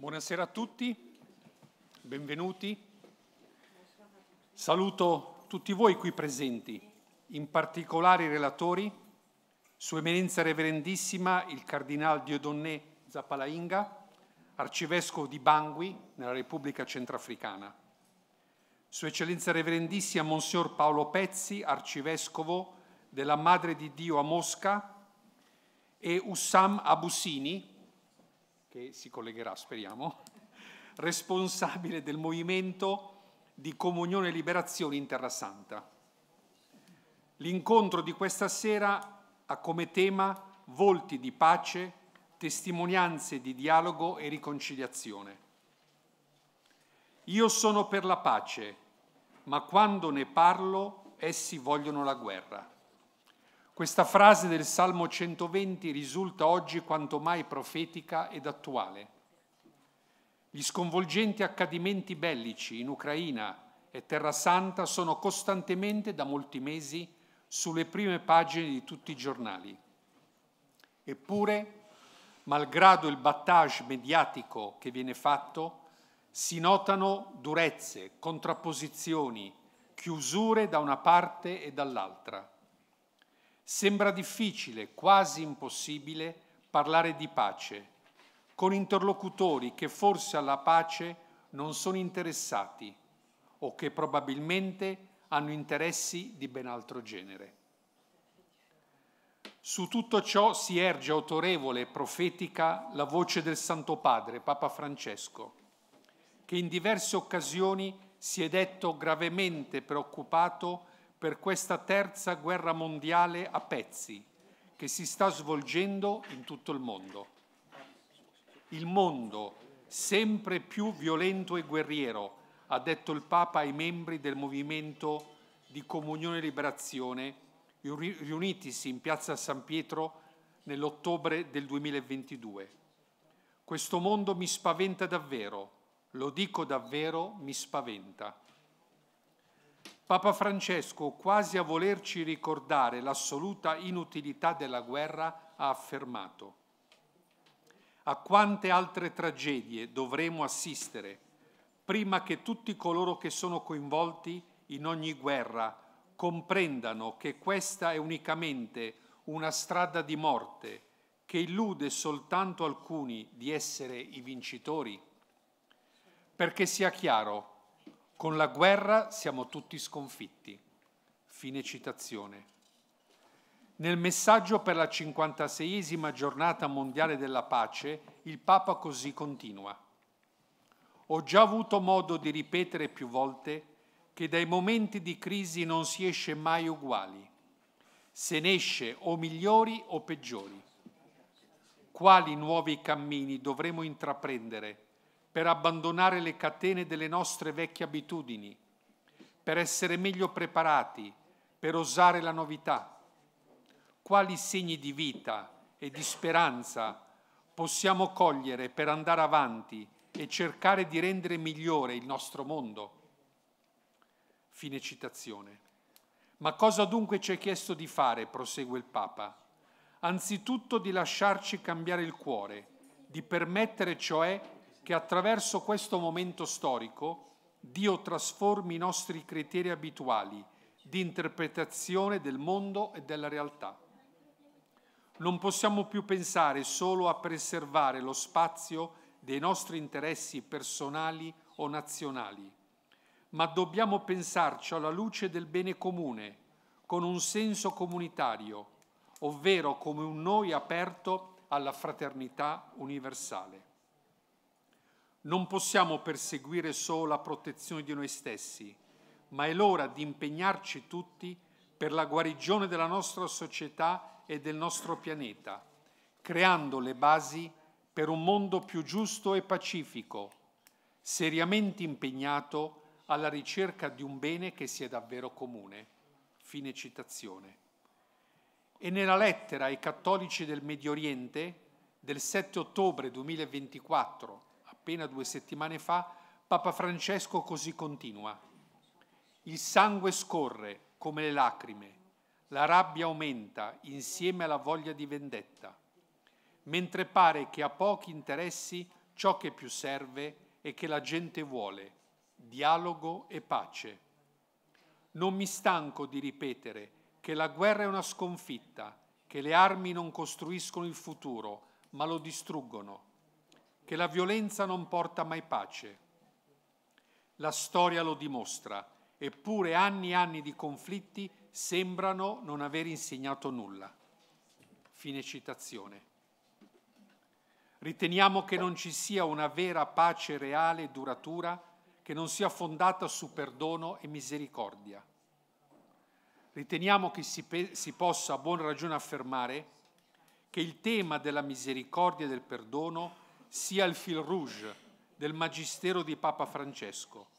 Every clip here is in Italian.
Buonasera a tutti, benvenuti. Saluto tutti voi qui presenti, in particolare i relatori, Sua Eminenza Reverendissima il Cardinal Dieudonné Zapalainga, Arcivescovo di Bangui, nella Repubblica Centrafricana. Sua Eccellenza Reverendissima Monsignor Paolo Pezzi, Arcivescovo della Madre di Dio a Mosca, e Ussam Abussini, che si collegherà, speriamo, responsabile del movimento di Comunione e Liberazione in Terra Santa. L'incontro di questa sera ha come tema volti di pace, testimonianze di dialogo e riconciliazione. Io sono per la pace, ma quando ne parlo essi vogliono la guerra. Questa frase del Salmo 120 risulta oggi quanto mai profetica ed attuale. Gli sconvolgenti accadimenti bellici in Ucraina e Terra Santa sono costantemente da molti mesi sulle prime pagine di tutti i giornali. Eppure, malgrado il battage mediatico che viene fatto, si notano durezze, contrapposizioni, chiusure da una parte e dall'altra Sembra difficile, quasi impossibile, parlare di pace, con interlocutori che forse alla pace non sono interessati o che probabilmente hanno interessi di ben altro genere. Su tutto ciò si erge autorevole e profetica la voce del Santo Padre, Papa Francesco, che in diverse occasioni si è detto gravemente preoccupato per questa terza guerra mondiale a pezzi che si sta svolgendo in tutto il mondo. Il mondo, sempre più violento e guerriero, ha detto il Papa ai membri del movimento di comunione e liberazione riunitisi in piazza San Pietro nell'ottobre del 2022. Questo mondo mi spaventa davvero, lo dico davvero, mi spaventa. Papa Francesco, quasi a volerci ricordare l'assoluta inutilità della guerra, ha affermato a quante altre tragedie dovremo assistere prima che tutti coloro che sono coinvolti in ogni guerra comprendano che questa è unicamente una strada di morte che illude soltanto alcuni di essere i vincitori? Perché sia chiaro, con la guerra siamo tutti sconfitti. Fine citazione. Nel messaggio per la 56esima giornata mondiale della pace, il Papa così continua. Ho già avuto modo di ripetere più volte che dai momenti di crisi non si esce mai uguali. Se ne esce o migliori o peggiori. Quali nuovi cammini dovremo intraprendere per abbandonare le catene delle nostre vecchie abitudini, per essere meglio preparati, per osare la novità. Quali segni di vita e di speranza possiamo cogliere per andare avanti e cercare di rendere migliore il nostro mondo? Fine citazione. Ma cosa dunque ci è chiesto di fare, prosegue il Papa? Anzitutto di lasciarci cambiare il cuore, di permettere cioè che attraverso questo momento storico Dio trasformi i nostri criteri abituali di interpretazione del mondo e della realtà. Non possiamo più pensare solo a preservare lo spazio dei nostri interessi personali o nazionali, ma dobbiamo pensarci alla luce del bene comune, con un senso comunitario, ovvero come un noi aperto alla fraternità universale. Non possiamo perseguire solo la protezione di noi stessi, ma è l'ora di impegnarci tutti per la guarigione della nostra società e del nostro pianeta, creando le basi per un mondo più giusto e pacifico, seriamente impegnato alla ricerca di un bene che sia davvero comune. Fine citazione. E nella lettera ai cattolici del Medio Oriente del 7 ottobre 2024, appena due settimane fa, Papa Francesco così continua. Il sangue scorre come le lacrime, la rabbia aumenta insieme alla voglia di vendetta, mentre pare che a pochi interessi ciò che più serve e che la gente vuole, dialogo e pace. Non mi stanco di ripetere che la guerra è una sconfitta, che le armi non costruiscono il futuro, ma lo distruggono, che la violenza non porta mai pace. La storia lo dimostra, eppure anni e anni di conflitti sembrano non aver insegnato nulla. Fine citazione. Riteniamo che non ci sia una vera pace reale e duratura che non sia fondata su perdono e misericordia. Riteniamo che si, si possa a buona ragione affermare che il tema della misericordia e del perdono sia il fil rouge del magistero di Papa Francesco.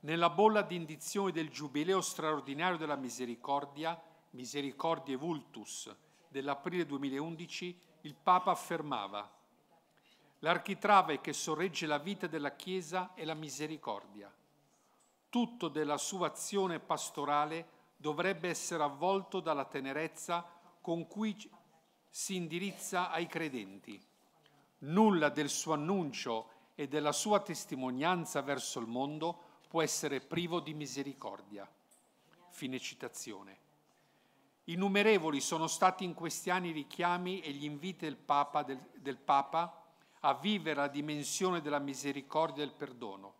Nella bolla di indizione del Giubileo straordinario della misericordia, Misericordia Vultus, dell'aprile 2011, il Papa affermava L'architrave che sorregge la vita della Chiesa è la misericordia. Tutto della sua azione pastorale dovrebbe essere avvolto dalla tenerezza con cui si indirizza ai credenti. Nulla del suo annuncio e della sua testimonianza verso il mondo può essere privo di misericordia. Fine citazione. Innumerevoli sono stati in questi anni i richiami e gli inviti del Papa, del, del Papa a vivere la dimensione della misericordia e del perdono.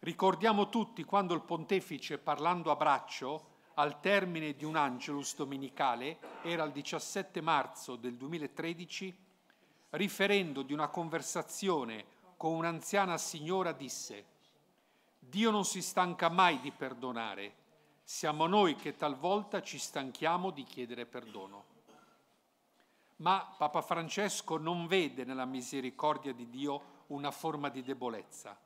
Ricordiamo tutti quando il pontefice, parlando a braccio, al termine di un Angelus domenicale, era il 17 marzo del 2013, riferendo di una conversazione con un'anziana signora, disse Dio non si stanca mai di perdonare, siamo noi che talvolta ci stanchiamo di chiedere perdono. Ma Papa Francesco non vede nella misericordia di Dio una forma di debolezza.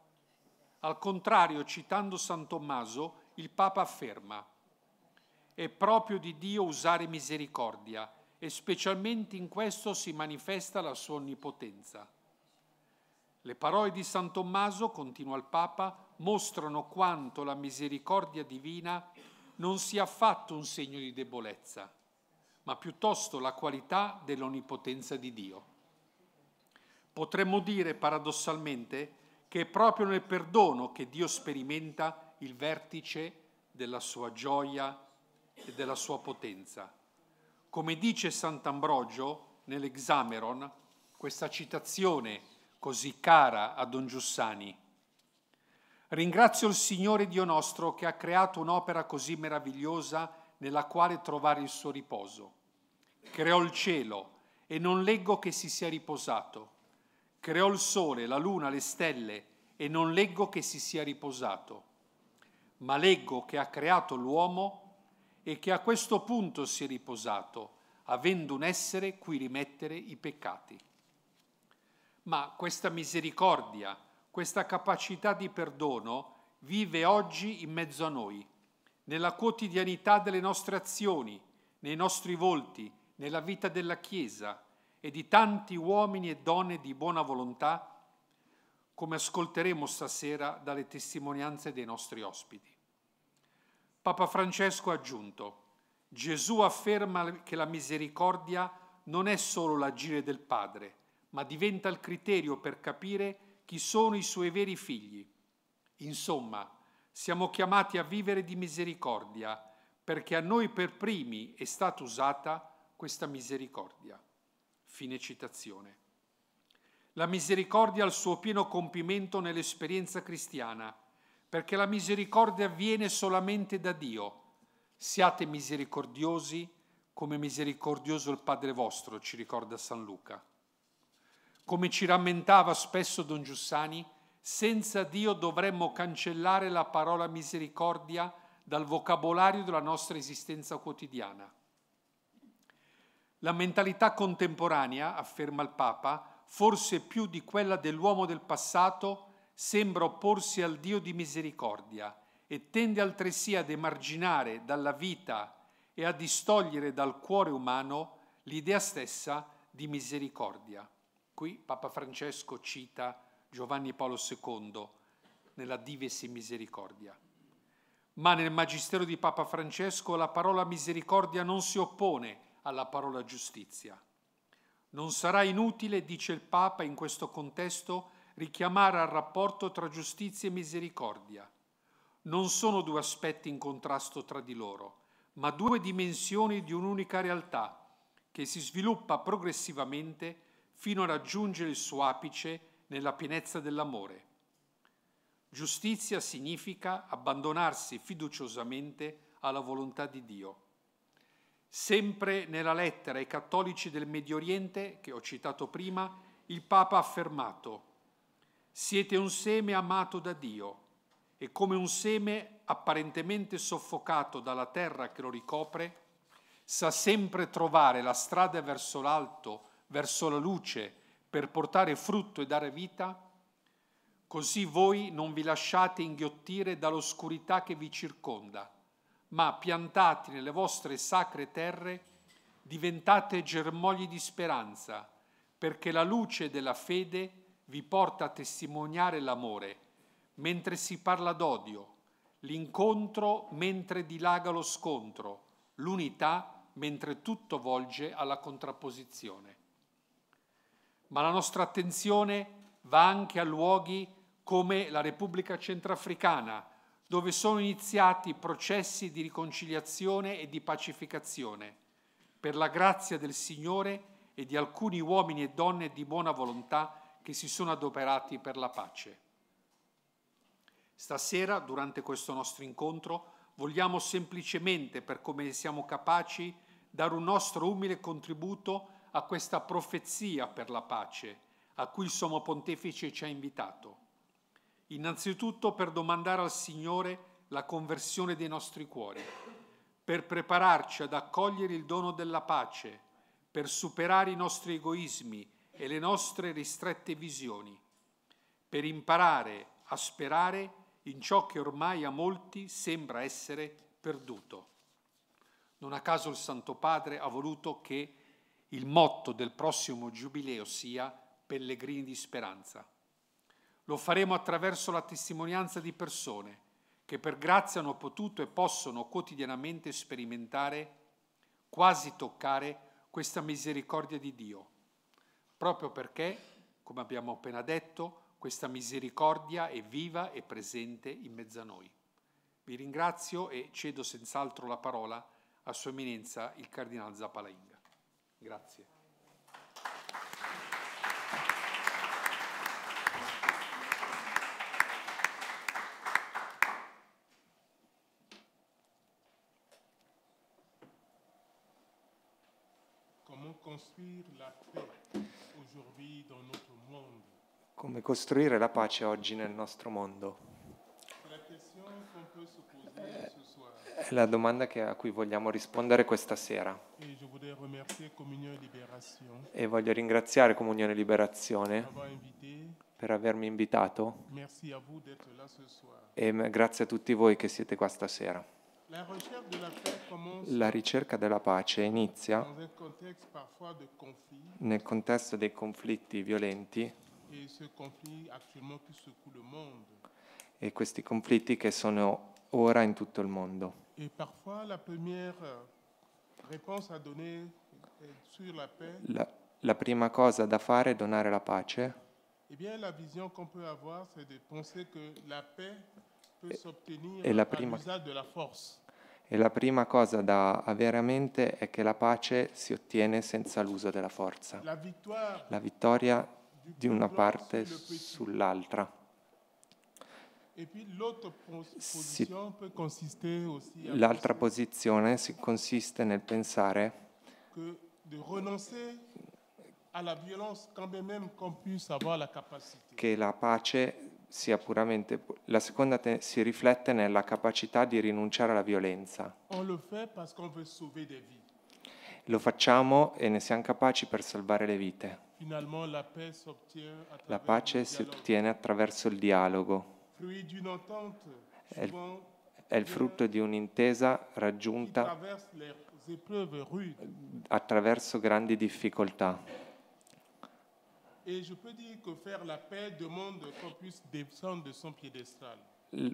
Al contrario, citando San Tommaso, il Papa afferma, è proprio di Dio usare misericordia e specialmente in questo si manifesta la sua onnipotenza. Le parole di San Tommaso, continua il Papa, mostrano quanto la misericordia divina non sia affatto un segno di debolezza, ma piuttosto la qualità dell'onnipotenza di Dio. Potremmo dire paradossalmente che è proprio nel perdono che Dio sperimenta il vertice della sua gioia e della sua potenza. Come dice Sant'Ambrogio nell'Exameron, questa citazione così cara a Don Giussani, Ringrazio il Signore Dio nostro che ha creato un'opera così meravigliosa nella quale trovare il suo riposo creò il cielo e non leggo che si sia riposato. Creò il sole, la luna, le stelle e non leggo che si sia riposato. Ma leggo che ha creato l'uomo e che a questo punto si è riposato, avendo un essere cui rimettere i peccati. Ma questa misericordia, questa capacità di perdono vive oggi in mezzo a noi, nella quotidianità delle nostre azioni, nei nostri volti, nella vita della Chiesa e di tanti uomini e donne di buona volontà, come ascolteremo stasera dalle testimonianze dei nostri ospiti. Papa Francesco ha aggiunto, Gesù afferma che la misericordia non è solo l'agire del Padre, ma diventa il criterio per capire chi sono i suoi veri figli. Insomma, siamo chiamati a vivere di misericordia, perché a noi per primi è stata usata questa misericordia. Fine citazione. La misericordia ha il suo pieno compimento nell'esperienza cristiana, perché la misericordia viene solamente da Dio. Siate misericordiosi come misericordioso il Padre vostro, ci ricorda San Luca. Come ci rammentava spesso Don Giussani, senza Dio dovremmo cancellare la parola misericordia dal vocabolario della nostra esistenza quotidiana. La mentalità contemporanea, afferma il Papa, forse più di quella dell'uomo del passato, sembra opporsi al Dio di misericordia e tende altresì ad emarginare dalla vita e a distogliere dal cuore umano l'idea stessa di misericordia. Qui Papa Francesco cita Giovanni Paolo II nella Divesi Misericordia. Ma nel Magistero di Papa Francesco la parola misericordia non si oppone alla parola giustizia. Non sarà inutile, dice il Papa in questo contesto, richiamare al rapporto tra giustizia e misericordia. Non sono due aspetti in contrasto tra di loro, ma due dimensioni di un'unica realtà che si sviluppa progressivamente fino a raggiungere il suo apice nella pienezza dell'amore. Giustizia significa abbandonarsi fiduciosamente alla volontà di Dio. Sempre nella lettera ai cattolici del Medio Oriente, che ho citato prima, il Papa ha affermato, siete un seme amato da Dio e come un seme apparentemente soffocato dalla terra che lo ricopre, sa sempre trovare la strada verso l'alto, verso la luce, per portare frutto e dare vita, così voi non vi lasciate inghiottire dall'oscurità che vi circonda, ma piantati nelle vostre sacre terre diventate germogli di speranza, perché la luce della fede vi porta a testimoniare l'amore, mentre si parla d'odio, l'incontro mentre dilaga lo scontro, l'unità mentre tutto volge alla contrapposizione. Ma la nostra attenzione va anche a luoghi come la Repubblica Centrafricana, dove sono iniziati processi di riconciliazione e di pacificazione, per la grazia del Signore e di alcuni uomini e donne di buona volontà che si sono adoperati per la pace. Stasera, durante questo nostro incontro, vogliamo semplicemente, per come siamo capaci, dare un nostro umile contributo a questa profezia per la pace a cui il Sommo Pontefice ci ha invitato. Innanzitutto per domandare al Signore la conversione dei nostri cuori, per prepararci ad accogliere il dono della pace, per superare i nostri egoismi e le nostre ristrette visioni, per imparare a sperare in ciò che ormai a molti sembra essere perduto. Non a caso il Santo Padre ha voluto che il motto del prossimo giubileo sia pellegrini di speranza. Lo faremo attraverso la testimonianza di persone che per grazia hanno potuto e possono quotidianamente sperimentare, quasi toccare questa misericordia di Dio proprio perché, come abbiamo appena detto, questa misericordia è viva e presente in mezzo a noi. Vi ringrazio e cedo senz'altro la parola a Sua Eminenza il Cardinal Zapalainga. Grazie. Construire la paix come costruire la pace oggi nel nostro mondo? È la domanda a cui vogliamo rispondere questa sera. E voglio ringraziare Comunione Liberazione per avermi invitato e grazie a tutti voi che siete qua stasera. La ricerca della pace inizia nel contesto dei conflitti violenti e questi conflitti che sono ora in tutto il mondo. La, la prima cosa da fare è donare la pace. Eh bien, la vision qu'on peut avoir, c'est de penser que la paix de la force. E la prima cosa da avere a mente è che la pace si ottiene senza l'uso della forza. La vittoria di una parte sull'altra. Si, l'altra posizione si consiste nel pensare che la pace sia puramente la seconda te- si riflette nella capacità di rinunciare alla violenza. Lo facciamo e ne siamo capaci per salvare le vite. La pace si ottiene attraverso il dialogo. È il, è il frutto di un'intesa raggiunta attraverso grandi difficoltà.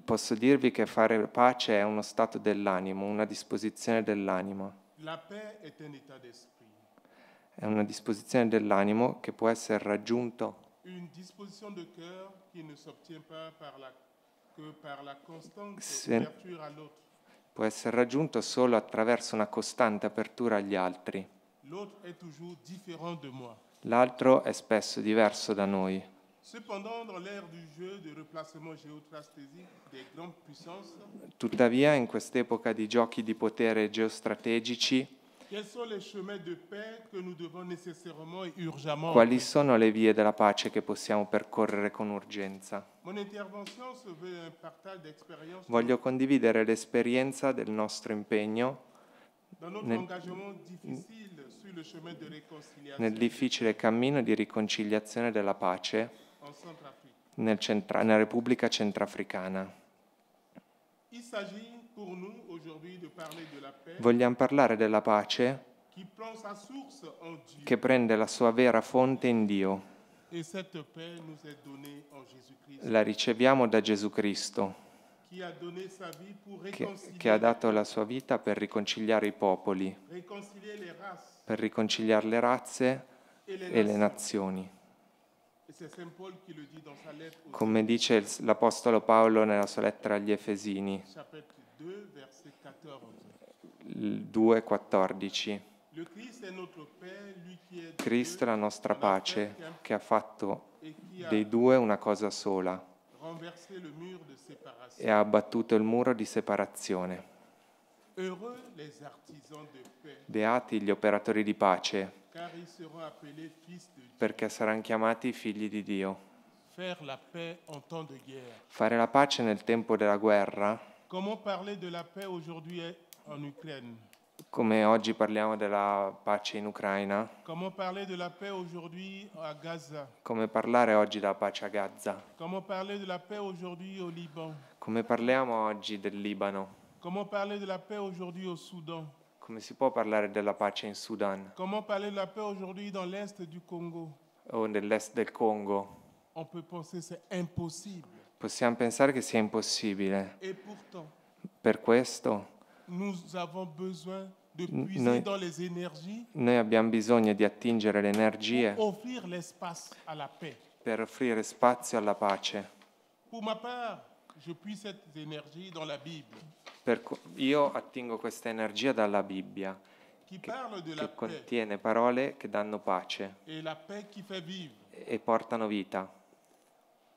Posso dirvi che fare pace è uno stato dell'animo, una disposizione dell'anima. È una disposizione dell'animo che può essere raggiunto une disposition de cœur qui ne s'obtient pas par la, que par la constante Se- ouverture à l'autre. può essere raggiunto solo attraverso una costante apertura agli altri. L'autre est toujours différent de moi. L'altro è spesso diverso da noi. Tuttavia, in quest'epoca di giochi di potere geostrategici, quali sono le vie della pace che possiamo percorrere con urgenza? Voglio condividere l'esperienza del nostro impegno nel- difficile cammino di riconciliazione della pace nel centra- nella Repubblica Centrafricana. Vogliamo parlare della pace che prende la sua vera fonte in Dio. La riceviamo da Gesù Cristo, che, che ha dato la sua vita per riconciliare i popoli, per riconciliare le razze e le nazioni. Come dice l'Apostolo Paolo nella sua lettera agli Efesini, chapitre 2, verset 14. il 2,14. Le Christ est notre paix, lui qui est Cristo è la nostra pace che ha fatto dei due una cosa sola e ha abbattuto il muro di separazione. Beati gli operatori di pace, perché saranno chiamati figli di Dio. Fare la pace nel tempo della guerra, Comment parler de la paix aujourd'hui en Ukraine come oggi parliamo della pace in Ucraina, come parlare oggi della pace a Gaza, Comment parler de la paix aujourd'hui au Liban. Come parliamo oggi del Libano, come si può parlare della pace in Sudan? Comment parler de la paix aujourd'hui dans l'Est du Congo? O nell'est del Congo. Possiamo pensare che sia impossibile. Pourtant, Per questo nous avons besoin de N- puiser noi- dans les énergies noi abbiamo bisogno di attingere le energie pour offrir l'espace à la paix. per offrire spazio alla pace. Pour ma part, je puise cette énergie dans la Bible Per io attingo questa energia dalla Bibbia, che, parle de la che contiene parole che danno pace e portano vita.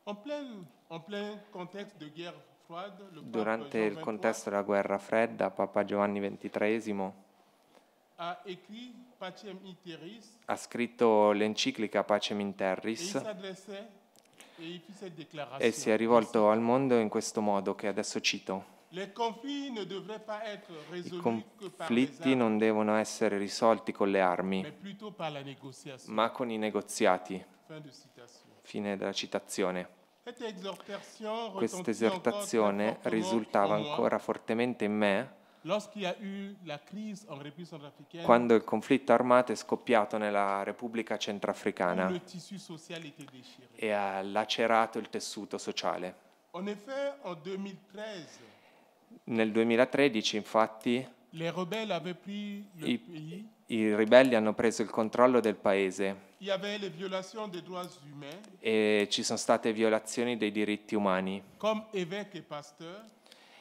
En plein, en plein contexte de guerre Durante il 23 contesto della guerra fredda, Papa Giovanni XXIII ha scritto l'enciclica Pacem in Terris e si è rivolto al mondo in questo modo che adesso cito. I conflitti non devono essere risolti con le armi, ma con i negoziati. Fine della citazione. Questa esortazione risultava ancora fortemente in me. Quando il conflitto armato è scoppiato nella Repubblica Centrafricana e ha lacerato il tessuto sociale. En effet, en 2013, Nel 2013, infatti, I- i ribelli hanno preso il controllo del paese e ci sono state violazioni dei diritti umani.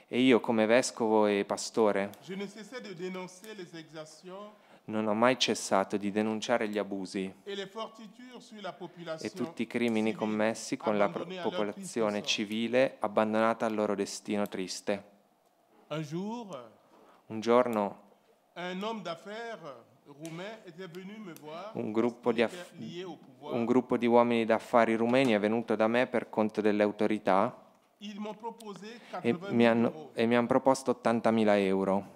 E io come vescovo e pastore non ho mai cessato di denunciare gli abusi e tutti i crimini commessi con la popolazione civile abbandonata al loro destino triste. Un jour, Un giorno un gruppo, aff- un gruppo di uomini d'affari rumeni è venuto da me per conto delle autorità e 80 mi 000 hanno, e mi hanno proposto 80.000 euro.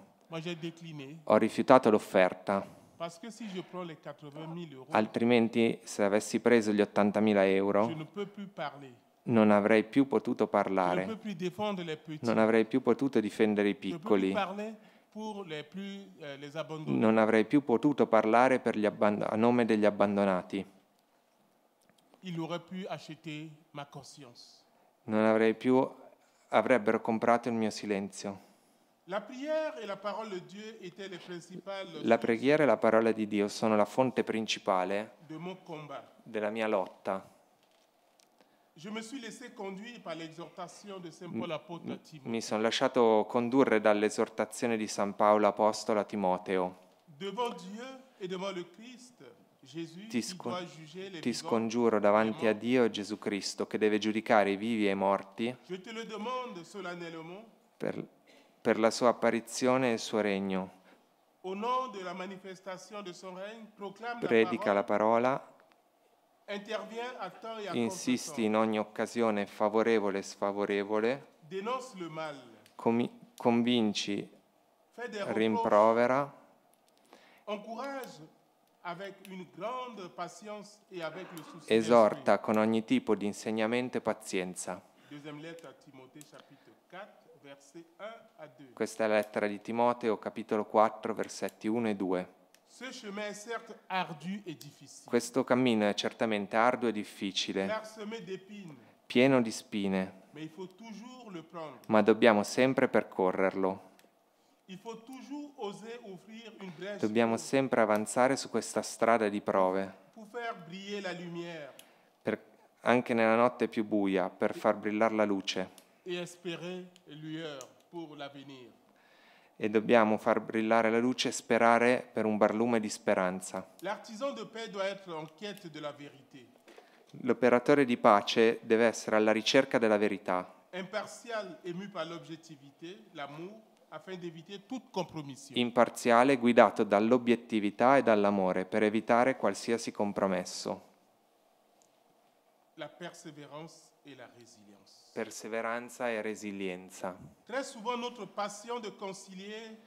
Ho rifiutato l'offerta, parce que si je prends les 80 000 euros, altrimenti se avessi preso gli 80.000 je euro non avrei più potuto parlare, non avrei più potuto difendere i piccoli, euh, non avrei più potuto parlare per gli abband- a nome degli abbandonati, non avrei più, avrebbero comprato il mio silenzio. La preghiera e la parola di Dio sono la fonte principale della mia lotta. Mi sono lasciato condurre dall'esortazione di San Paolo Apostolo a Timoteo. Ti, scon- ti scongiuro davanti a Dio e Gesù Cristo che deve giudicare i vivi e i morti per, per la sua apparizione e il suo regno. Predica la parola, intervient à temps et à insisti in ogni occasione favorevole e sfavorevole, convinci, rimprovera, esorta con ogni tipo di insegnamento e pazienza. d'esprit. Deuxième lettre à Timothée, chapitre 4, versets 1 à 2. Questa è la lettera di Timoteo, capitolo 4, versetti 1 e 2. Questo cammino è certamente arduo e difficile, pieno di spine, ma dobbiamo sempre percorrerlo. Dobbiamo sempre avanzare su questa strada di prove, per- anche nella notte più buia, per far brillare la luce. et espérer lueur pour l'avenir. E dobbiamo far brillare la luce e sperare per un barlume di speranza. L'artisan de paix doit être en quête de la vérité, L'operatore di pace deve essere alla ricerca della verità, impartial et mu par l'objectivité, l'amour, afin d'éviter toute compromission. imparziale, guidato dall'obiettività e dall'amore per evitare qualsiasi compromesso. la persévérance et la résilience. Perseveranza e resilienza.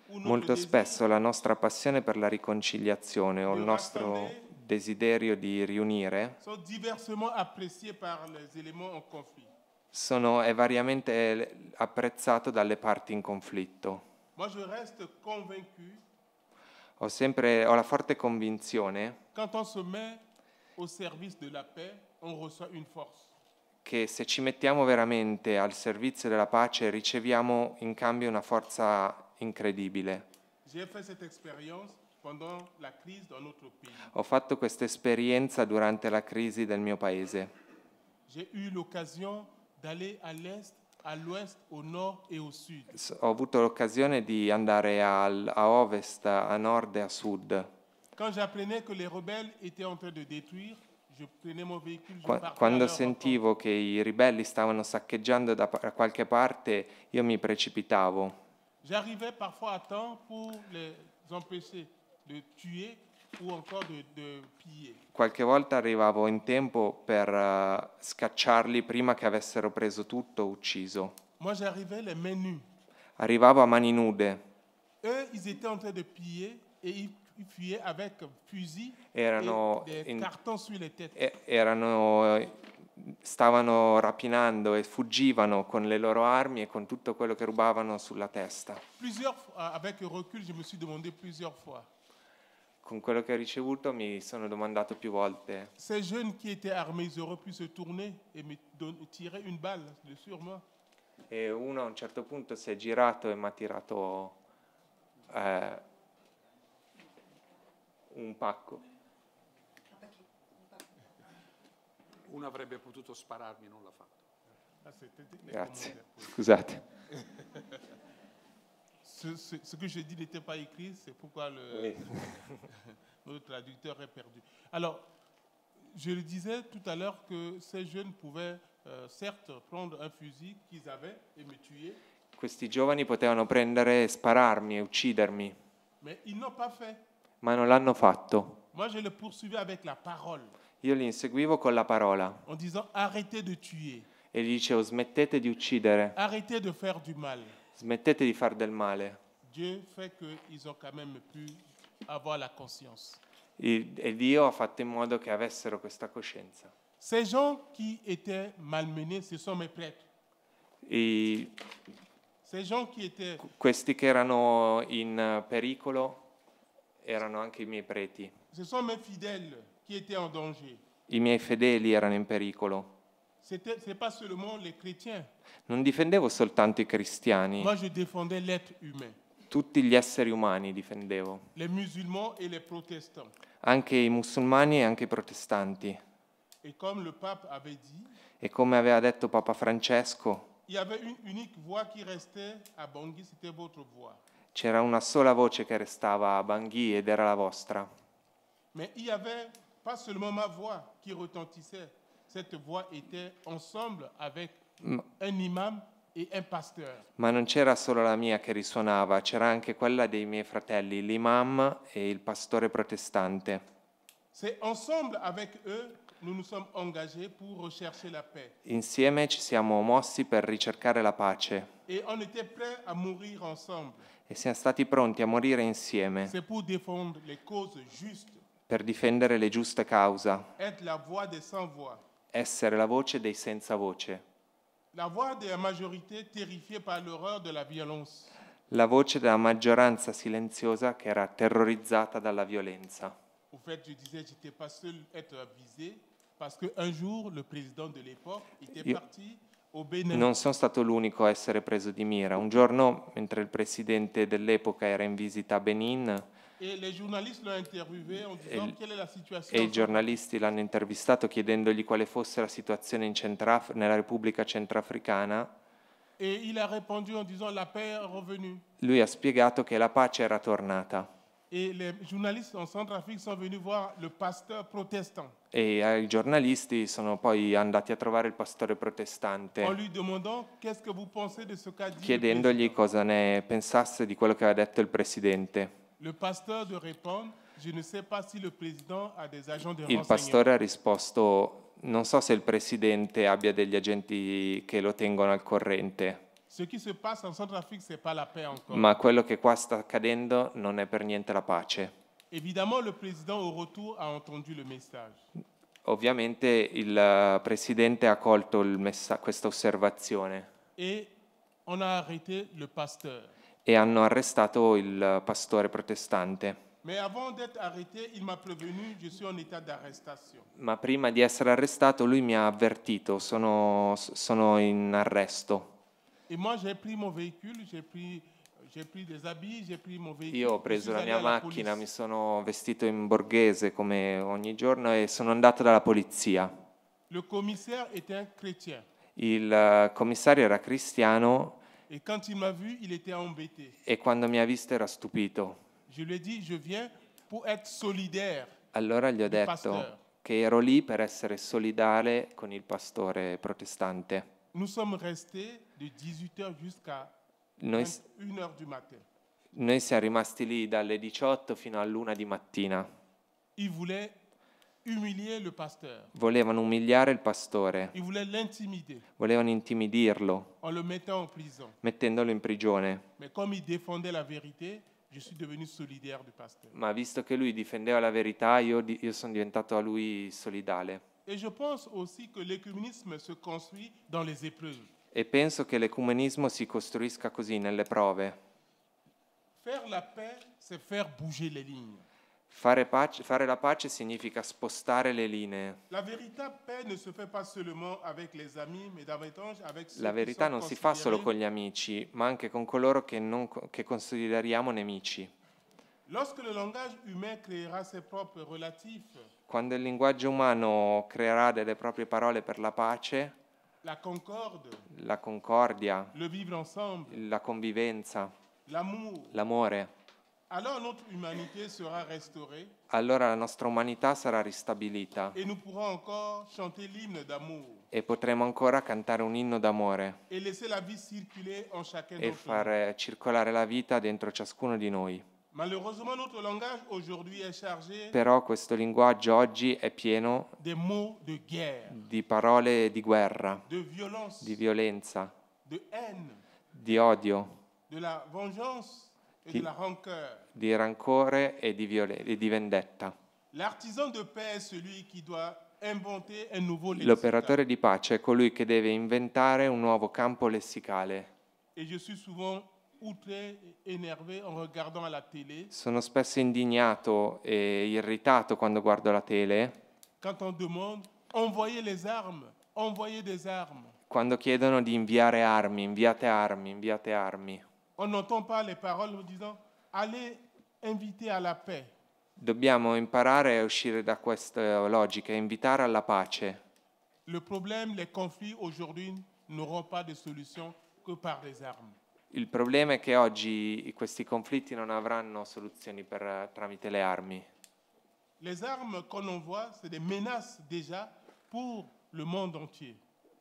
Molto spesso la nostra passione per la riconciliazione o il nostro desiderio di riunire sono, è variamente apprezzato dalle parti in conflitto. Ho sempre ho la forte convinzione quand on se met au service de la paix, on reçoit une force. Che se ci mettiamo veramente al servizio della pace riceviamo in cambio una forza incredibile. Ho fatto questa esperienza durante la crisi del mio paese. Ho avuto l'occasione di andare al- a ovest, a nord e a sud. Quand j'apprenais que les rebelles étaient en train de détruire, Quando sentivo che i ribelli stavano saccheggiando da qualche parte, io mi precipitavo. Qualche volta arrivavo in tempo per eh, scacciarli prima che avessero preso tutto o ucciso. Arrivavo a mani nude. Eux, ils étaient en train de piller et ils, Erano in- erano, stavano rapinando e fuggivano con le loro armi e con tutto quello che rubavano sulla testa. Fois. Con quello che ho ricevuto mi sono domandato più volte, Ces jeunes qui étaient armés, ils auraient pu se tourner et me tirer une balle sur moi. e uno a un certo punto si è girato e mi ha tirato eh, un pacco. Uno avrebbe potuto spararmi, non l'ha fatto. Ah, Grazie, scusate. Ce, ce- ce que je dis n'était pas écrit, c'est pourquoi le, notre traducteur est perdu. Alors, je le disais tout à l'heure que ces jeunes pouvaient euh, certes prendre un fusil qu'ils avaient et me tuer, Questi giovani potevano prendere e spararmi e uccidermi, mais ils n'ont pas fait. Ma non l'hanno fatto. Moi, je poursuivais avec la parole, Io li inseguivo con la parola en disant arrêtez de tuer, e gli dicevo smettete di uccidere, arrêtez de faire du mal. smettete di far del male. Dieu fait qu'ils ont quand même pu avoir la conscience. E Dio ha fatto in modo che avessero questa coscienza. Ces gens qui étaient malmenés, ce sont mes prêtres. I- Ces gens qui étaient questi che erano in eh, pericolo erano anche i miei preti. Ce sont mes fidèles qui étaient en danger. I miei fedeli erano in pericolo. c'est pas seulement les chrétiens. Non difendevo soltanto i cristiani. Moi, je défendais l'être humain. Tutti gli esseri umani difendevo. Les musulmans et les protestants. Anche i musulmani e anche i protestanti. Et comme le pape avait dit, e come aveva detto Papa Francesco, il y avait une unique voix qui restait à Bangui, c'était votre voix. C'era una sola voce che restava a Bangui ed era la vostra. Mais il y avait pas seulement ma voix qui retentissait, cette voix était ensemble avec un imam et un pasteur. Ma non c'era solo la mia che risuonava, c'era anche quella dei miei fratelli, l'imam e il pastore protestante. C'est ensemble avec eux nous nous sommes engagés pour rechercher la paix. Insieme ci siamo mossi per ricercare la pace. Et on était prêts à mourir ensemble. E siamo stati pronti a morire insieme. Per difendere le giuste cause. La essere la voce dei senza voce. La voix della majorité terrifiée par l'horreur de la violence. La voce della maggioranza silenziosa che era terrorizzata dalla violenza. Au fait, je disais, j'étais pas seul à être visé parce qu'un jour, le président de l'époque était Io parti. Non sono stato l'unico a essere preso di mira. Un giorno, mentre il presidente dell'epoca era in visita a Benin, e, e i giornalisti l'hanno intervistato chiedendogli quale fosse la situazione Centraf- nella Repubblica Centrafricana. Lui ha spiegato che la pace era tornata. E les journalistes en Centrafrique sont venus voir le pasteur protestant. E i giornalisti sono poi andati a trovare il pastore protestante. Chiedendogli cosa ne pensasse di quello che aveva detto il presidente. Il pastore ha risposto, non so se il presidente abbia degli agenti che lo tengono al corrente. Ma quello che qua sta accadendo non è per niente la pace. Ovviamente il presidente ha colto messa- questa osservazione. E on a arrêté le pasteur e hanno arrestato il pastore protestante. Ma prima di essere arrestato lui mi ha avvertito, sono, sono in arresto. Io ho preso la mia macchina, mi sono vestito in borghese come ogni giorno e sono andato dalla polizia. Il commissario era cristiano. E quando mi ha visto era stupito. Allora gli ho detto che ero lì per essere solidale con il pastore protestante. Nous sommes restés de 18h jusqu'à 1h du matin. Noi siamo rimasti lì dalle 18 fino all'una di mattina. Volevano umiliare il pastore. Volevano intimidirlo. Mettendolo in prigione. Ma visto che lui difendeva la verità, io, io sono diventato a lui solidale. Et je pense aussi que l'écuménisme se construit dans les épreuves. E penso che l'ecumenismo si costruisca così nelle prove. Faire la paix, c'est faire bouger les lignes. Fare, pace, fare, la pace significa spostare le linee. La verità, la verità non si fa solo con gli amici, ma anche con coloro che, non, che consideriamo nemici. Quando il linguaggio umano creerà delle proprie parole per la pace, la, concorde, la concordia, ensemble, la convivenza, l'amore, allora, notre humanité sera restaurée. Allora la nostra umanità sarà ristabilita. Et nous pourrons encore chanter l'hymne d'amour. E potremo ancora cantare un inno d'amore. Et laisser la vie circuler en chacun e far circolare la vita dentro ciascuno di noi. Malheureusement, notre langage aujourd'hui est chargé Però questo linguaggio oggi è pieno des mots de guerre, di parole di guerra, di violenza, di odio, di, di rancore e di, e di vendetta. L'operatore di pace è colui che deve inventare un nuovo campo lessicale. Sono spesso indignato e irritato quando guardo la tele. Quando chiedono di inviare armi, inviate armi, inviate armi. Dobbiamo imparare a uscire da questa logica e invitare alla pace. Le problème, les conflits aujourd'hui n'auront pas de solution que par les armes. Il problema è che oggi questi conflitti non avranno soluzioni per, tramite le armi. Les armes qu'on envoie, c'est des menaces déjà pour le monde entier.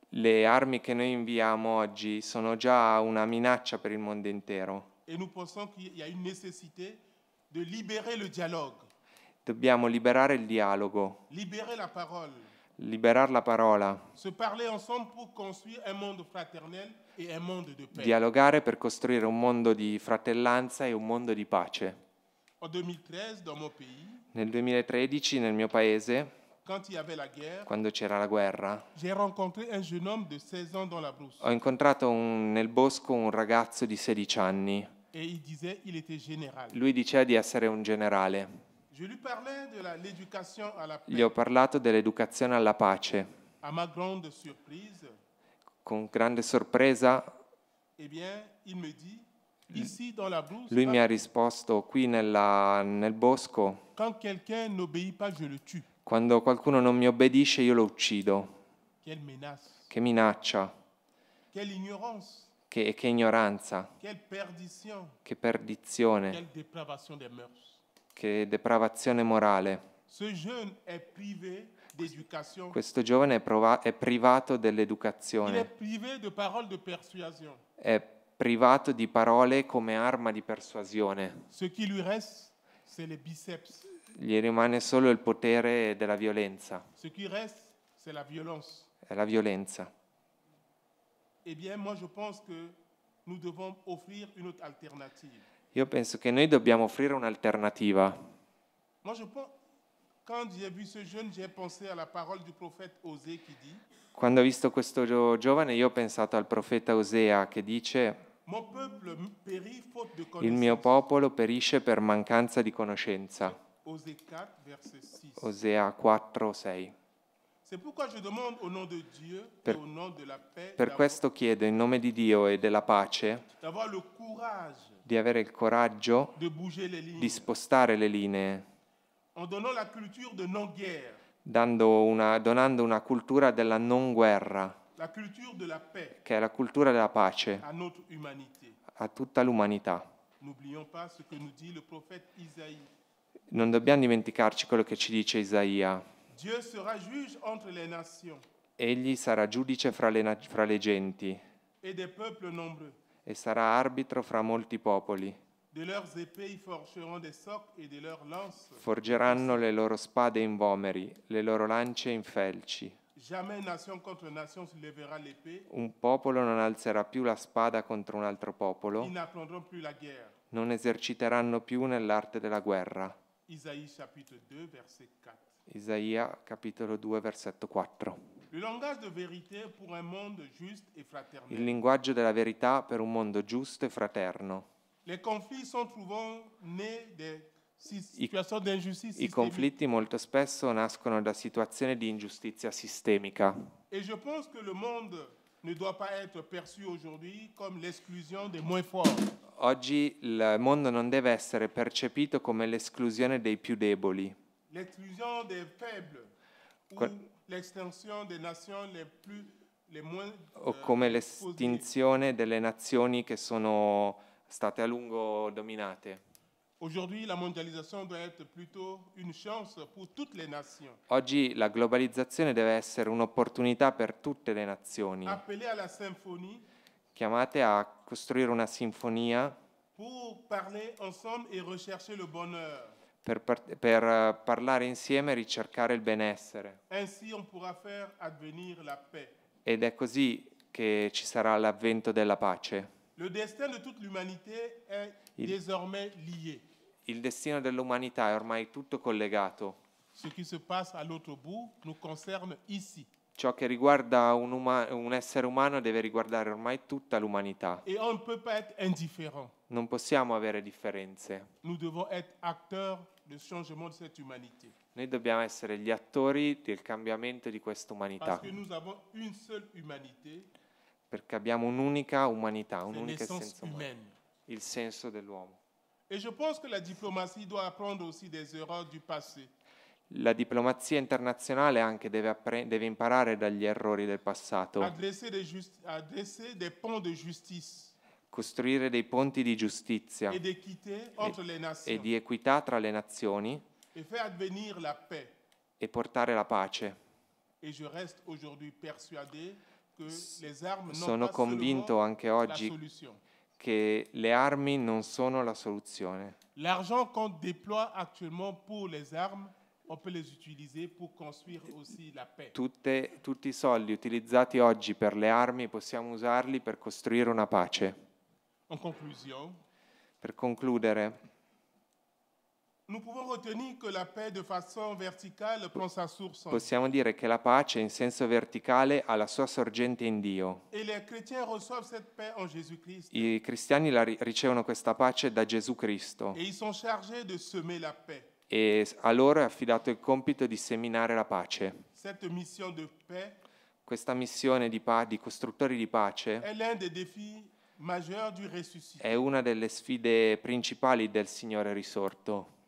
Le armi che noi inviamo oggi sono già una minaccia per il mondo intero. Et nous pensons qu'il y a une nécessité de libérer le dialogue. Dobbiamo liberare il dialogo. Libérer la parole. Liberare la parola. Se parler ensemble pour construire un monde fraternel Dialogare per costruire un mondo di fratellanza e un mondo di pace. En 2013, dans mon pays, nel 2013 nel mio paese, quando c'era la guerra, j'ai rencontré un jeune homme de 16 ans dans la brousse. Ho incontrato un, nel bosco un ragazzo di 16 anni. Lui diceva di essere un generale. Gli ho parlato dell'educazione alla pace. À ma grande surprise, Con grande sorpresa, eh lui mi ha risposto qui nella- nel bosco, quando qualcuno non mi obbedisce io lo uccido. Che minaccia, che, che ignoranza, che perdizione, che depravazione morale. Ce jeune est privé. Questo giovane è, prova- è privato dell'educazione, è privato di parole come arma di persuasione. Gli rimane solo il potere della violenza, è la violenza. Eh bien, moi, je pense que nous devons offrir une autre alternative. Io penso che noi dobbiamo offrire un'alternativa. Moi, je pense, Quando ho visto questo gio- giovane io ho pensato al profeta Osea che dice il mio popolo perisce per mancanza di conoscenza. Osée 4, verset 6. Osea 4, 6. C'est pourquoi je demande au nom de Dieu Per- Per questo chiedo in nome di Dio e della pace di avere il coraggio di spostare le linee, una- donando una cultura della non guerra, che è la cultura della pace, a tutta l'umanità. Non dobbiamo dimenticarci quello che ci dice Isaia. Egli sarà giudice fra le, fra le genti. E sarà arbitro fra molti popoli. De leurs épées, ils forgeront des socs et de leurs lances. Forgeranno le loro spade in vomeri, le loro lance in felci. Jamais nation contre nation se lèvera l'épée. Un popolo non alzerà più la spada contro un altro Ils popolo, n'apprendront plus la guerre. non eserciteranno più nell'arte della guerra. Isaïe chapitre 2, verset 4. Isaia capitolo 2 versetto 4. Le langage de vérité pour un monde juste et Il linguaggio della verità per un mondo giusto e fraterno. Les conflits sont souvent nés des I systémique. conflitti molto spesso nascono da situazioni di ingiustizia sistemica Et je pense que le monde ne doit pas être perçu aujourd'hui comme l'exclusion des moins forts. Oggi il mondo non deve essere percepito come l'esclusione dei più deboli, l'exclusion des faibles ou Quoi- l'extinction des nations les plus les moins o euh, come exposées. l'estinzione delle nazioni che sono state a lungo dominate. Aujourd'hui, la mondialisation doit être plutôt une chance pour toutes les nations. Oggi la globalizzazione deve essere un'opportunità per tutte le nazioni, Appeler à la symphonie chiamate a costruire una sinfonia pour parler ensemble et rechercher le bonheur. per, par- per, eh, parlare insieme e ricercare il benessere. Ainsi, on pourra faire advenir la paix. Ed è così che ci sarà l'avvento della pace. Le destin de toute l'humanité est Il- désormais lié. Il destino dell'umanità è ormai tutto collegato. Ce qui se passe à l'autre bout nous concerne ici. Ciò che riguarda un, un essere umano deve riguardare ormai tutta l'umanità. Et on ne peut pas être indifférent. Non possiamo avere differenze. Nous devons être acteurs du changement de cette humanité. Noi dobbiamo essere gli attori del cambiamento di questa umanità. Perché abbiamo un'unica umanità, un'unica essenza umana, il senso dell'uomo. E je pense que la diplomatie doit apprendre aussi des erreurs du passé. La diplomazia internazionale anche deve, appre- deve imparare dagli errori del passato. Costruire dei ponti di giustizia e, e di equità tra le nazioni e portare la pace. Sono convinto anche oggi che le armi non sono la soluzione. L'argent qu'on déploie actuellement pour les armes on peut les utiliser pour construire aussi la paix. Tutte, tutti i soldi utilizzati oggi per le armi possiamo usarli per costruire una pace. En conclusion, per concludere, possiamo dire che la pace in senso verticale ha la sua sorgente in Dio. I cristiani ricevono questa pace da Gesù Cristo. E e a loro è affidato il compito di seminare la pace. Questa missione di, pa- di costruttori di pace è una delle sfide principali del Signore risorto.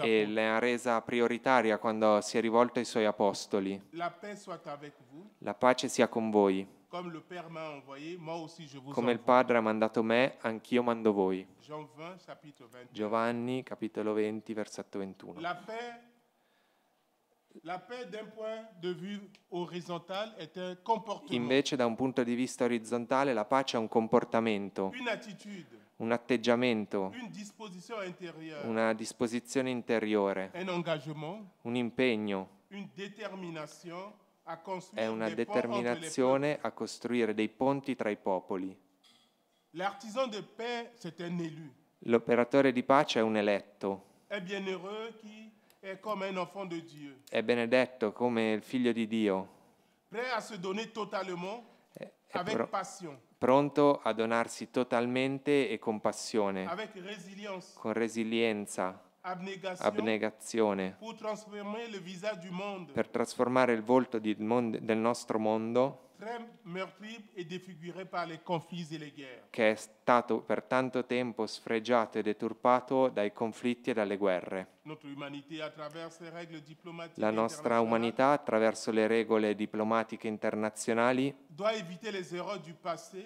E le ha resa prioritaria quando si è rivolto ai suoi apostoli. La pace sia con voi. Come il Padre ha mandato me, anch'io mando voi. Giovanni capitolo 20, versetto 21. La paix, la paix d'un point de vue horizontal est un comportement. Invece da un punto di vista orizzontale la pace è un comportamento, un atteggiamento, una disposizione interiore, un impegno, è una determinazione a costruire dei ponti tra i popoli. L'operatore di pace è un eletto. È benedetto come il figlio di Dio. È pro- pronto a donarsi totalmente e con passione, con resilienza abnegazione per trasformare il volto del nostro mondo che è stato per tanto tempo sfregiato e deturpato dai conflitti e dalle guerre. La nostra umanità, attraverso le regole diplomatiche internazionali,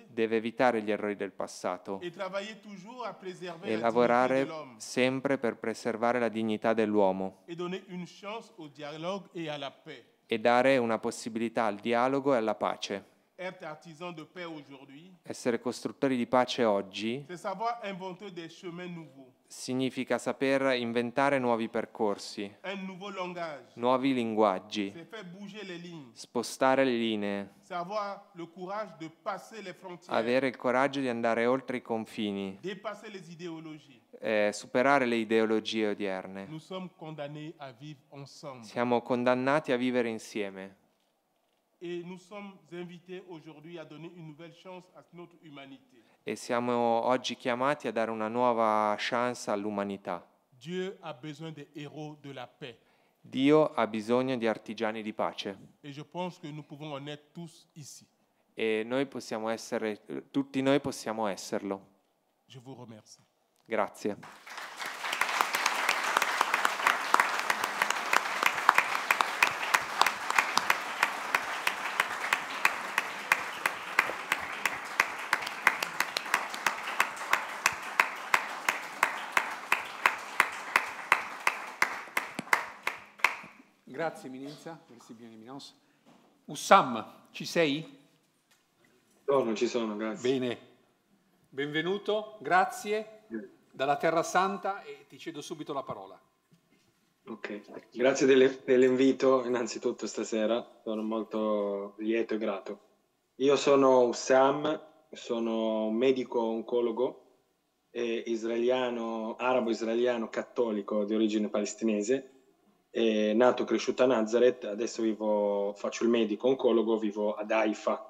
deve evitare gli errori del passato e lavorare sempre per preservare la dignità dell'uomo. E dare una possibilità al dialogo e alla pace. Essere costruttori di pace oggi significa saper inventare nuovi percorsi, nuovi linguaggi, spostare le linee, avere il coraggio di andare oltre i confini, eh, superare le ideologie odierne. Siamo condannati a vivere insieme. E siamo oggi chiamati a dare una nuova chance all'umanità. Dio ha bisogno di artigiani di pace. E noi possiamo essere, tutti noi possiamo esserlo. Grazie. Grazie Eminenza, Eminence. Ussam, ci sei? No, non ci sono, grazie. Bene, benvenuto, grazie dalla Terra Santa e ti cedo subito la parola. Ok, grazie dell'invito innanzitutto stasera, sono molto lieto e grato. Io sono Ussam, sono medico oncologo israeliano, arabo-israeliano cattolico di origine palestinese, è nato e cresciuto a Nazareth, adesso vivo, faccio il medico oncologo, vivo ad Haifa,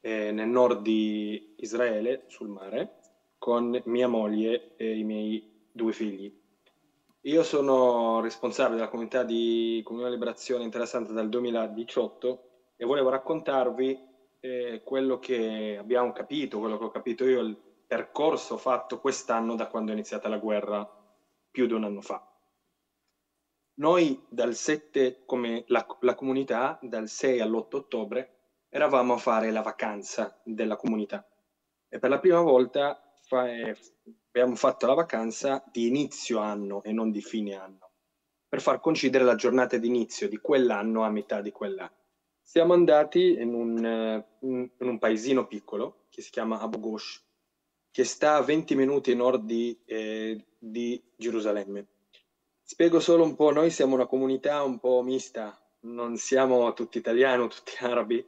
eh, nel nord di Israele, sul mare, con mia moglie e i miei due figli. Io sono responsabile della comunità di Comunione Liberazione Interessante dal 2018 e volevo raccontarvi eh, quello che abbiamo capito, quello che ho capito io, il percorso fatto quest'anno da quando è iniziata la guerra più di un anno fa. Noi dal 7, come la, la comunità, dal 6 all'8 ottobre, eravamo a fare la vacanza della comunità e per la prima volta fa, eh, abbiamo fatto la vacanza di inizio anno e non di fine anno, per far coincidere la giornata di inizio di quell'anno a metà di quell'anno. Siamo andati in un, in un paesino piccolo che si chiama Abu Ghosh, che sta a 20 minuti a nord di, eh, di Gerusalemme. Spiego solo un po', noi siamo una comunità un po' mista, non siamo tutti italiani tutti arabi,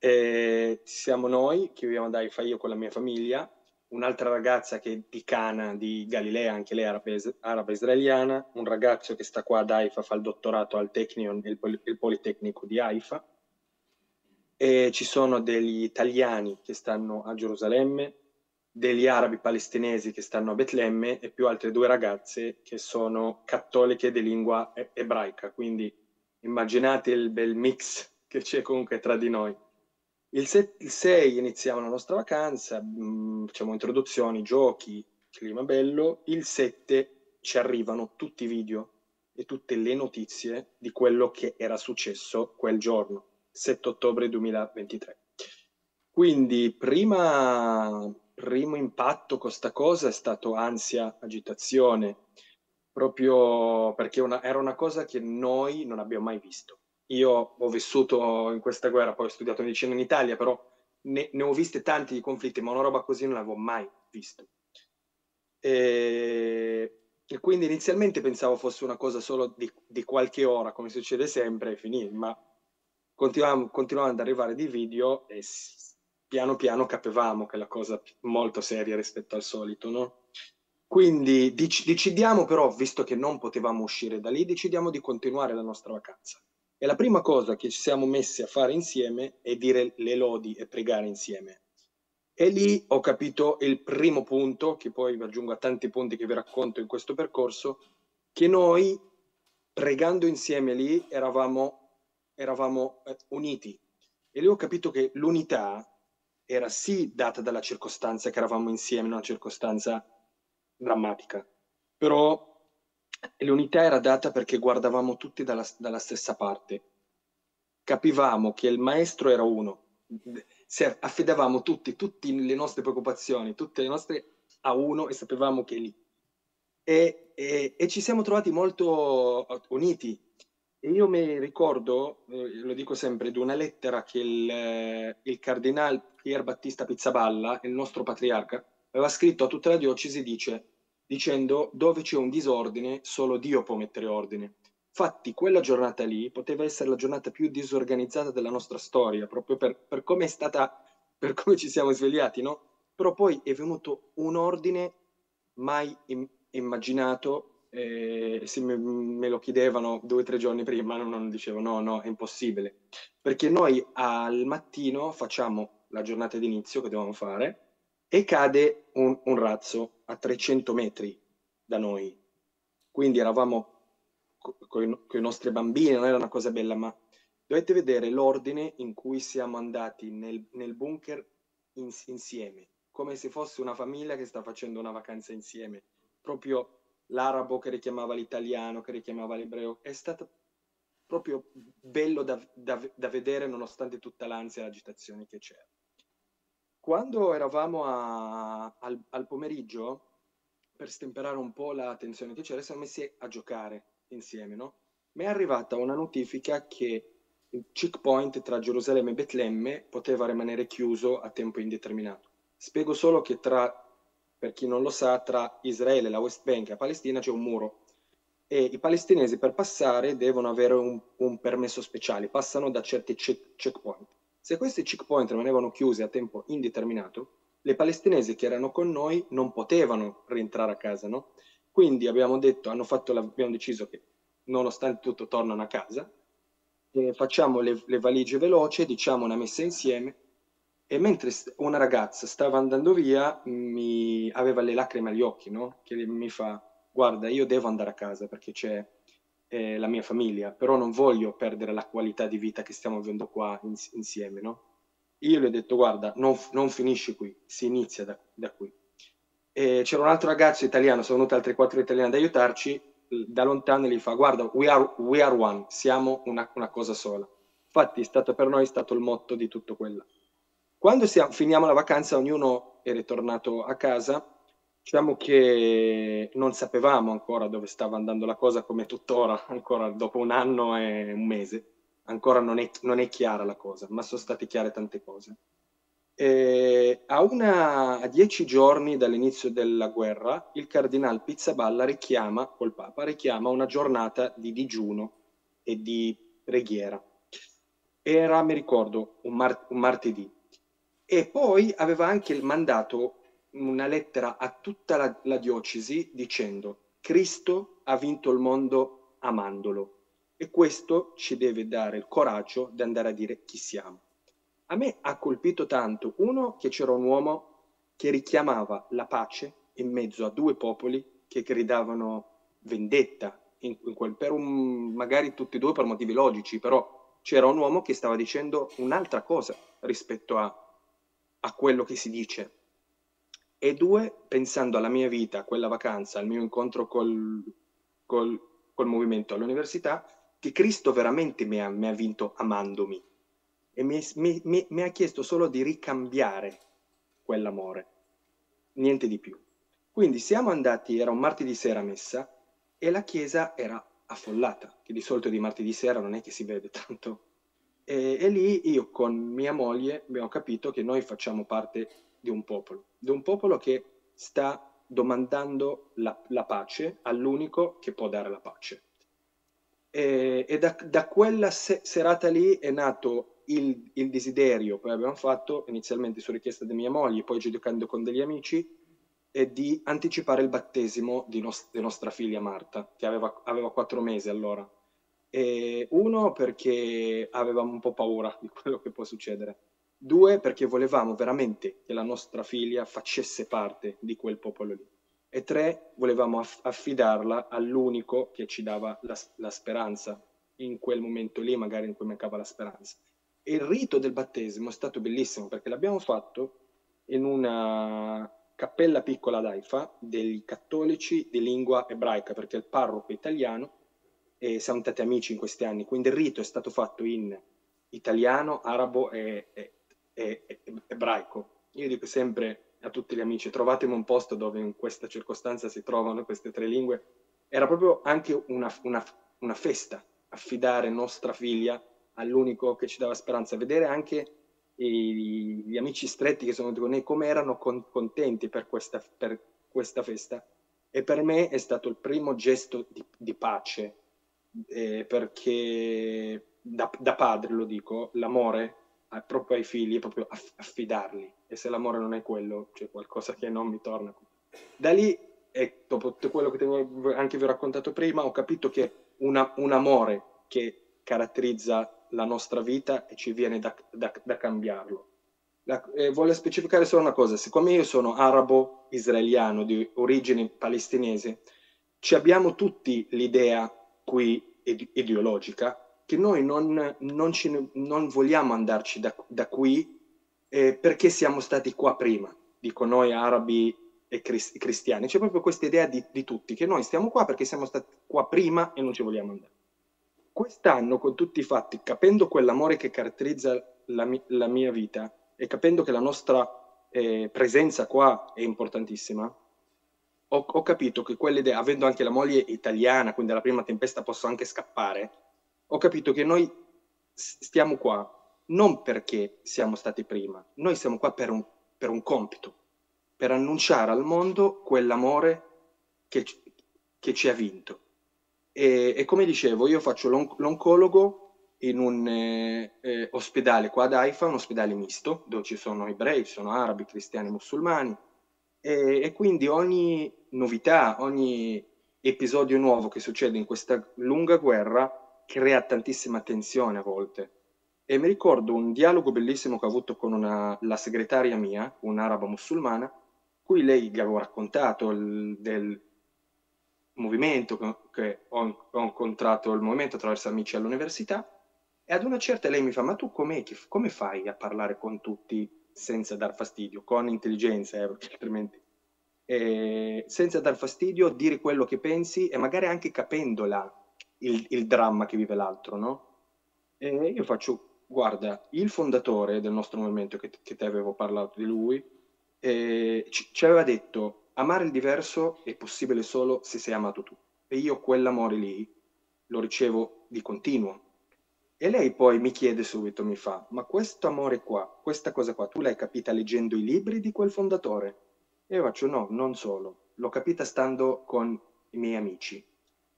eh, siamo noi che viviamo ad Haifa, io con la mia famiglia, un'altra ragazza che è di Cana, di Galilea, anche lei araba israeliana, un ragazzo che sta qua ad Haifa, fa il dottorato al Technion, il, Pol- il Politecnico di Haifa, e ci sono degli italiani che stanno a Gerusalemme, degli arabi palestinesi che stanno a Betlemme e più altre due ragazze che sono cattoliche di lingua ebraica, quindi immaginate il bel mix che c'è comunque tra di noi. Il 6 iniziamo la nostra vacanza, mh, mm, facciamo introduzioni, giochi, clima bello. Il 7 ci arrivano tutti i video e tutte le notizie di quello che era successo quel giorno, 7 ottobre 2023. Quindi prima, primo impatto con questa cosa è stato ansia, agitazione, proprio perché una, era una cosa che noi non abbiamo mai visto io ho vissuto in questa guerra, poi ho studiato medicina in Italia, però ne, ne ho viste tanti di conflitti, ma una roba così non l'avevo mai visto. E, e, quindi inizialmente pensavo fosse una cosa solo di, di qualche ora, come succede sempre, e finì, ma continuavamo, continuavano ad arrivare dei video e piano piano capivamo che la cosa è molto seria rispetto al solito, no? Quindi decidiamo però, visto che non potevamo uscire da lì, decidiamo di continuare la nostra vacanza. E la prima cosa che ci siamo messi a fare insieme è dire le lodi e pregare insieme. E lì ho capito il primo punto, che poi vi aggiungo a tanti punti che vi racconto in questo percorso, che noi pregando insieme lì eravamo, eravamo eh, uniti. E lì ho capito che l'unità era sì data dalla circostanza che eravamo insieme in una circostanza drammatica, però l'unità era data perché guardavamo tutti dalla, dalla stessa parte. Capivamo che il maestro era uno, affidavamo tutti, tutte le nostre preoccupazioni, tutte le nostre a uno e sapevamo che lì. E, e, e ci siamo trovati molto uniti. E io mi ricordo, eh, lo dico sempre, di una lettera che il, il cardinale Pier Battista Pizzaballa, il nostro patriarca, aveva scritto a tutta la diocesi, dice dicendo dove c'è un disordine solo Dio può mettere ordine. Infatti quella giornata lì poteva essere la giornata più disorganizzata della nostra storia, proprio per, per come è stata, per come ci siamo svegliati, no? Però poi è venuto un ordine mai im- immaginato, eh, se me, me, lo chiedevano due o tre giorni prima, non, non dicevo no, no, è impossibile. Perché noi al mattino facciamo la giornata d'inizio che dobbiamo fare, e cade un, un razzo a 300 metri da noi. Quindi eravamo con i nostri bambini, non era una cosa bella, ma dovete vedere l'ordine in cui siamo andati nel, nel bunker in, insieme, come se fosse una famiglia che sta facendo una vacanza insieme. Proprio l'arabo che richiamava l'italiano, che richiamava l'ebreo. È stato proprio bello da, da, da vedere nonostante tutta l'ansia e l'agitazione che c'era. Quando eravamo a, al, al, pomeriggio, per stemperare un po' la tensione che c'era, siamo messi a giocare insieme, no? Mi è arrivata una notifica che il checkpoint tra Gerusalemme e Betlemme poteva rimanere chiuso a tempo indeterminato. Spiego solo che tra, per chi non lo sa, tra Israele, la West Bank e la Palestina c'è un muro e i palestinesi per passare devono avere un, un permesso speciale, passano da certi check, checkpoint. Se questi checkpoint rimanevano chiusi a tempo indeterminato, le palestinesi che erano con noi non potevano rientrare a casa, no? Quindi abbiamo detto, fatto, abbiamo deciso che nonostante tutto tornano a casa, facciamo le, le valigie veloci, diciamo una messa insieme e mentre una ragazza stava andando via mi aveva le lacrime agli occhi, no? Che mi fa, guarda, io devo andare a casa perché c'è eh, la mia famiglia, però non voglio perdere la qualità di vita che stiamo avendo qua ins- insieme, no? Io gli ho detto, guarda, non, non finisci qui, si inizia da, da qui. E c'era un altro ragazzo italiano, sono venuti altri quattro italiani ad aiutarci, da lontano gli fa, guarda, we are, we are one, siamo una, una cosa sola. Infatti è stato per noi stato il motto di tutto quello. Quando siamo, finiamo la vacanza, ognuno è ritornato a casa. Diciamo che non sapevamo ancora dove stava andando la cosa, come tuttora, ancora dopo un anno e un mese. Ancora non è, non è chiara la cosa, ma sono state chiare tante cose. E a, una, a dieci giorni dall'inizio della guerra, il cardinal Pizzaballa richiama, col Papa, richiama una giornata di digiuno e di preghiera. Era, mi ricordo, un, mar- un martedì e poi aveva anche mandato una lettera a tutta la, la diocesi dicendo Cristo ha vinto il mondo amandolo e questo ci deve dare il coraggio di andare a dire chi siamo. A me ha colpito tanto, uno, che c'era un uomo che richiamava la pace in mezzo a due popoli che gridavano vendetta, in, in quel, per un, magari tutti e due per motivi logici, però c'era un uomo che stava dicendo un'altra cosa rispetto a a quello che si dice. E due, pensando alla mia vita, a quella vacanza, al mio incontro col, col, col movimento all'università, che Cristo veramente mi ha, mi ha vinto amandomi e mi, mi, mi, ha chiesto solo di ricambiare quell'amore, niente di più. Quindi siamo andati, era un martedì sera messa e la chiesa era affollata, che di solito di martedì sera non è che si vede tanto e, e, lì io con mia moglie abbiamo capito che noi facciamo parte di un popolo, di un popolo che sta domandando la, la pace all'unico che può dare la pace. E, e da, da, quella se, serata lì è nato il, il, desiderio, poi abbiamo fatto inizialmente su richiesta di mia moglie, poi giudicando con degli amici, e di anticipare il battesimo di, nos, di nostra figlia Marta, che aveva, aveva quattro mesi allora. E uno perché avevamo un po' paura di quello che può succedere. Due perché volevamo veramente che la nostra figlia facesse parte di quel popolo lì. E tre volevamo aff- affidarla all'unico che ci dava la, la speranza in quel momento lì, magari in cui mancava la speranza. E il rito del battesimo è stato bellissimo perché l'abbiamo fatto in una cappella piccola d'Aifa dei cattolici di lingua ebraica, perché il parroco italiano e siamo stati amici in questi anni, quindi il rito è stato fatto in italiano, arabo e, e, e, e ebraico. Io dico sempre a tutti gli amici, trovatemi un posto dove in questa circostanza si trovano queste tre lingue. Era proprio anche una, una, una festa, affidare nostra figlia all'unico che ci dava speranza, vedere anche i, gli amici stretti che sono venuti con noi come erano con, contenti per questa, per questa, festa. E per me è stato il primo gesto di, di pace eh, perché da, da, padre lo dico, l'amore proprio ai figli è proprio affidarli e se l'amore non è quello c'è qualcosa che non mi torna. Da lì, e dopo tutto quello che anche vi ho raccontato prima, ho capito che una, un amore che caratterizza la nostra vita e ci viene da, da, da cambiarlo. La, eh, voglio specificare solo una cosa, siccome io sono arabo-israeliano di origine palestinese, ci abbiamo tutti l'idea qui ideologica che noi non, non, ci, non vogliamo andarci da, da qui eh, perché siamo stati qua prima, dico noi arabi e cristiani. C'è proprio questa idea di, di tutti, che noi stiamo qua perché siamo stati qua prima e non ci vogliamo andare. Quest'anno, con tutti i fatti, capendo quell'amore che caratterizza la, la mia vita e capendo che la nostra eh, presenza qua è importantissima, ho, ho capito che quell'idea, avendo anche la moglie italiana, quindi alla prima tempesta posso anche scappare, ho capito che noi stiamo qua non perché siamo stati prima, noi siamo qua per un, per un compito, per annunciare al mondo quell'amore che, che ci ha vinto. E, e, come dicevo, io faccio l'on- l'oncologo in un eh, eh, ospedale qua ad Haifa, un ospedale misto, dove ci sono ebrei, ci sono arabi, cristiani, musulmani, e, e quindi ogni novità, ogni episodio nuovo che succede in questa lunga guerra crea tantissima tensione a volte. E mi ricordo un dialogo bellissimo che ho avuto con una, la segretaria mia, un'araba musulmana, cui lei gli avevo raccontato il, del, movimento, che ho, ho incontrato il movimento attraverso amici all'università e ad una certa lei mi fa, ma tu come fai a parlare con tutti senza dar fastidio, con intelligenza, eh, perché altrimenti... Eh, senza dar fastidio, dire quello che pensi e magari anche capendola il, il dramma che vive l'altro, no? E io faccio, guarda, il fondatore del nostro movimento, che, che te avevo parlato di lui, eh, ci, ci aveva detto, amare il diverso è possibile solo se sei amato tu. E io quell'amore lì lo ricevo di continuo, e lei poi mi chiede subito, mi fa, ma questo amore qua, questa cosa qua, tu l'hai capita leggendo i libri di quel fondatore? E io faccio, no, non solo, l'ho capita stando con i miei amici.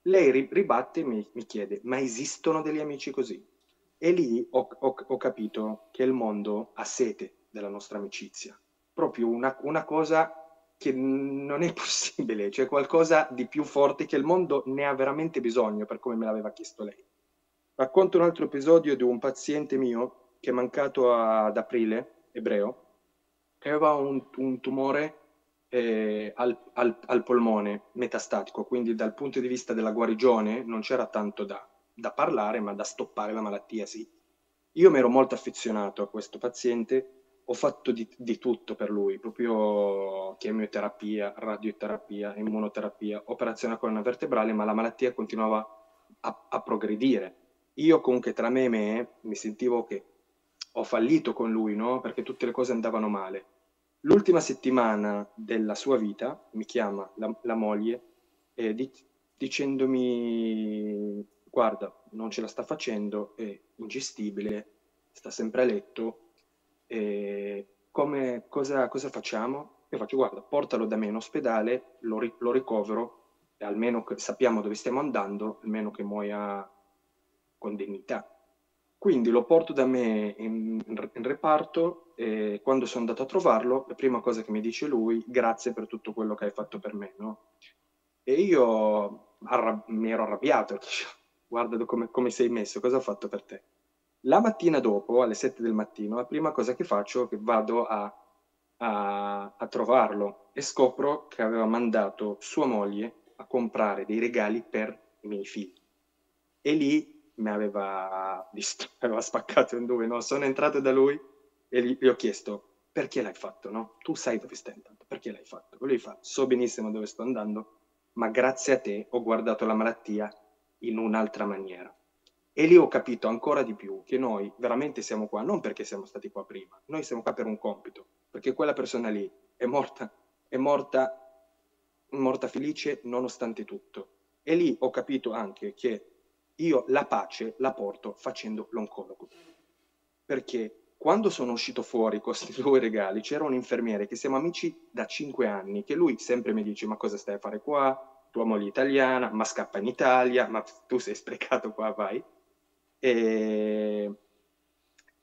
Lei ribatte e mi, mi chiede, ma esistono degli amici così? E lì ho, ho, ho, capito che il mondo ha sete della nostra amicizia. Proprio una, una cosa che non è possibile, cioè qualcosa di più forte che il mondo ne ha veramente bisogno, per come me l'aveva chiesto lei. Racconto un altro episodio di un paziente mio che è mancato ad aprile, ebreo, che aveva un, un tumore eh, al, al, al, polmone metastatico, quindi dal punto di vista della guarigione non c'era tanto da, da parlare, ma da stoppare la malattia sì. Io mi ero molto affezionato a questo paziente, ho fatto di, di tutto per lui, proprio chemioterapia, radioterapia, immunoterapia, operazione a colonna vertebrale, ma la malattia continuava a, a progredire io comunque tra me e me mi sentivo che ho fallito con lui, no? Perché tutte le cose andavano male. L'ultima settimana della sua vita mi chiama la, la moglie eh, di, dicendomi guarda, non ce la sta facendo, è ingestibile, sta sempre a letto, eh, come, cosa, cosa, facciamo? Io faccio guarda, portalo da me in ospedale, lo, lo ricovero, almeno che sappiamo dove stiamo andando, almeno che muoia con dignità. Quindi lo porto da me in, in reparto e quando sono andato a trovarlo, la prima cosa che mi dice lui, grazie per tutto quello che hai fatto per me, no? E io arrab- mi ero arrabbiato, guarda come, come sei messo, cosa ho fatto per te? La mattina dopo, alle 7 del mattino, la prima cosa che faccio è che vado a, a, a, trovarlo e scopro che aveva mandato sua moglie a comprare dei regali per i miei figli. E lì mi aveva, visto, aveva spaccato in due, no? Sono entrato da lui e gli, gli, ho chiesto perché l'hai fatto, no? Tu sai dove stai andando, perché l'hai fatto? E lui fa, so benissimo dove sto andando, ma grazie a te ho guardato la malattia in un'altra maniera. E lì ho capito ancora di più che noi veramente siamo qua non perché siamo stati qua prima, noi siamo qua per un compito, perché quella persona lì è morta, è morta, morta felice nonostante tutto. E lì ho capito anche che io la pace la porto facendo l'oncologo. Perché quando sono uscito fuori con questi due regali, c'era un infermiere che siamo amici da cinque anni, che lui sempre mi dice, ma cosa stai a fare qua? Tua moglie è italiana, ma scappa in Italia, ma tu sei sprecato qua, vai. E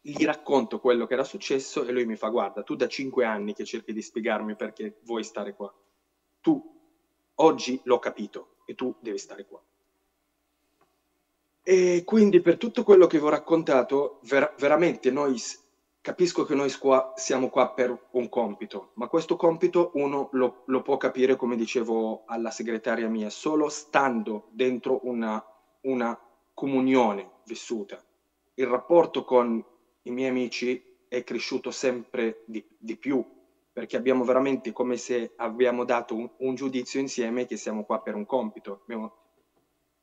gli racconto quello che era successo e lui mi fa, guarda, tu da cinque anni che cerchi di spiegarmi perché vuoi stare qua. Tu oggi l'ho capito e tu devi stare qua. E quindi per tutto quello che vi ho raccontato, ver- veramente noi capisco che noi qua, siamo qua per un compito, ma questo compito uno lo, lo, può capire, come dicevo alla segretaria mia, solo stando dentro una, una comunione vissuta. Il rapporto con i miei amici è cresciuto sempre di, di più, perché abbiamo veramente come se abbiamo dato un, un giudizio insieme che siamo qua per un compito. Abbiamo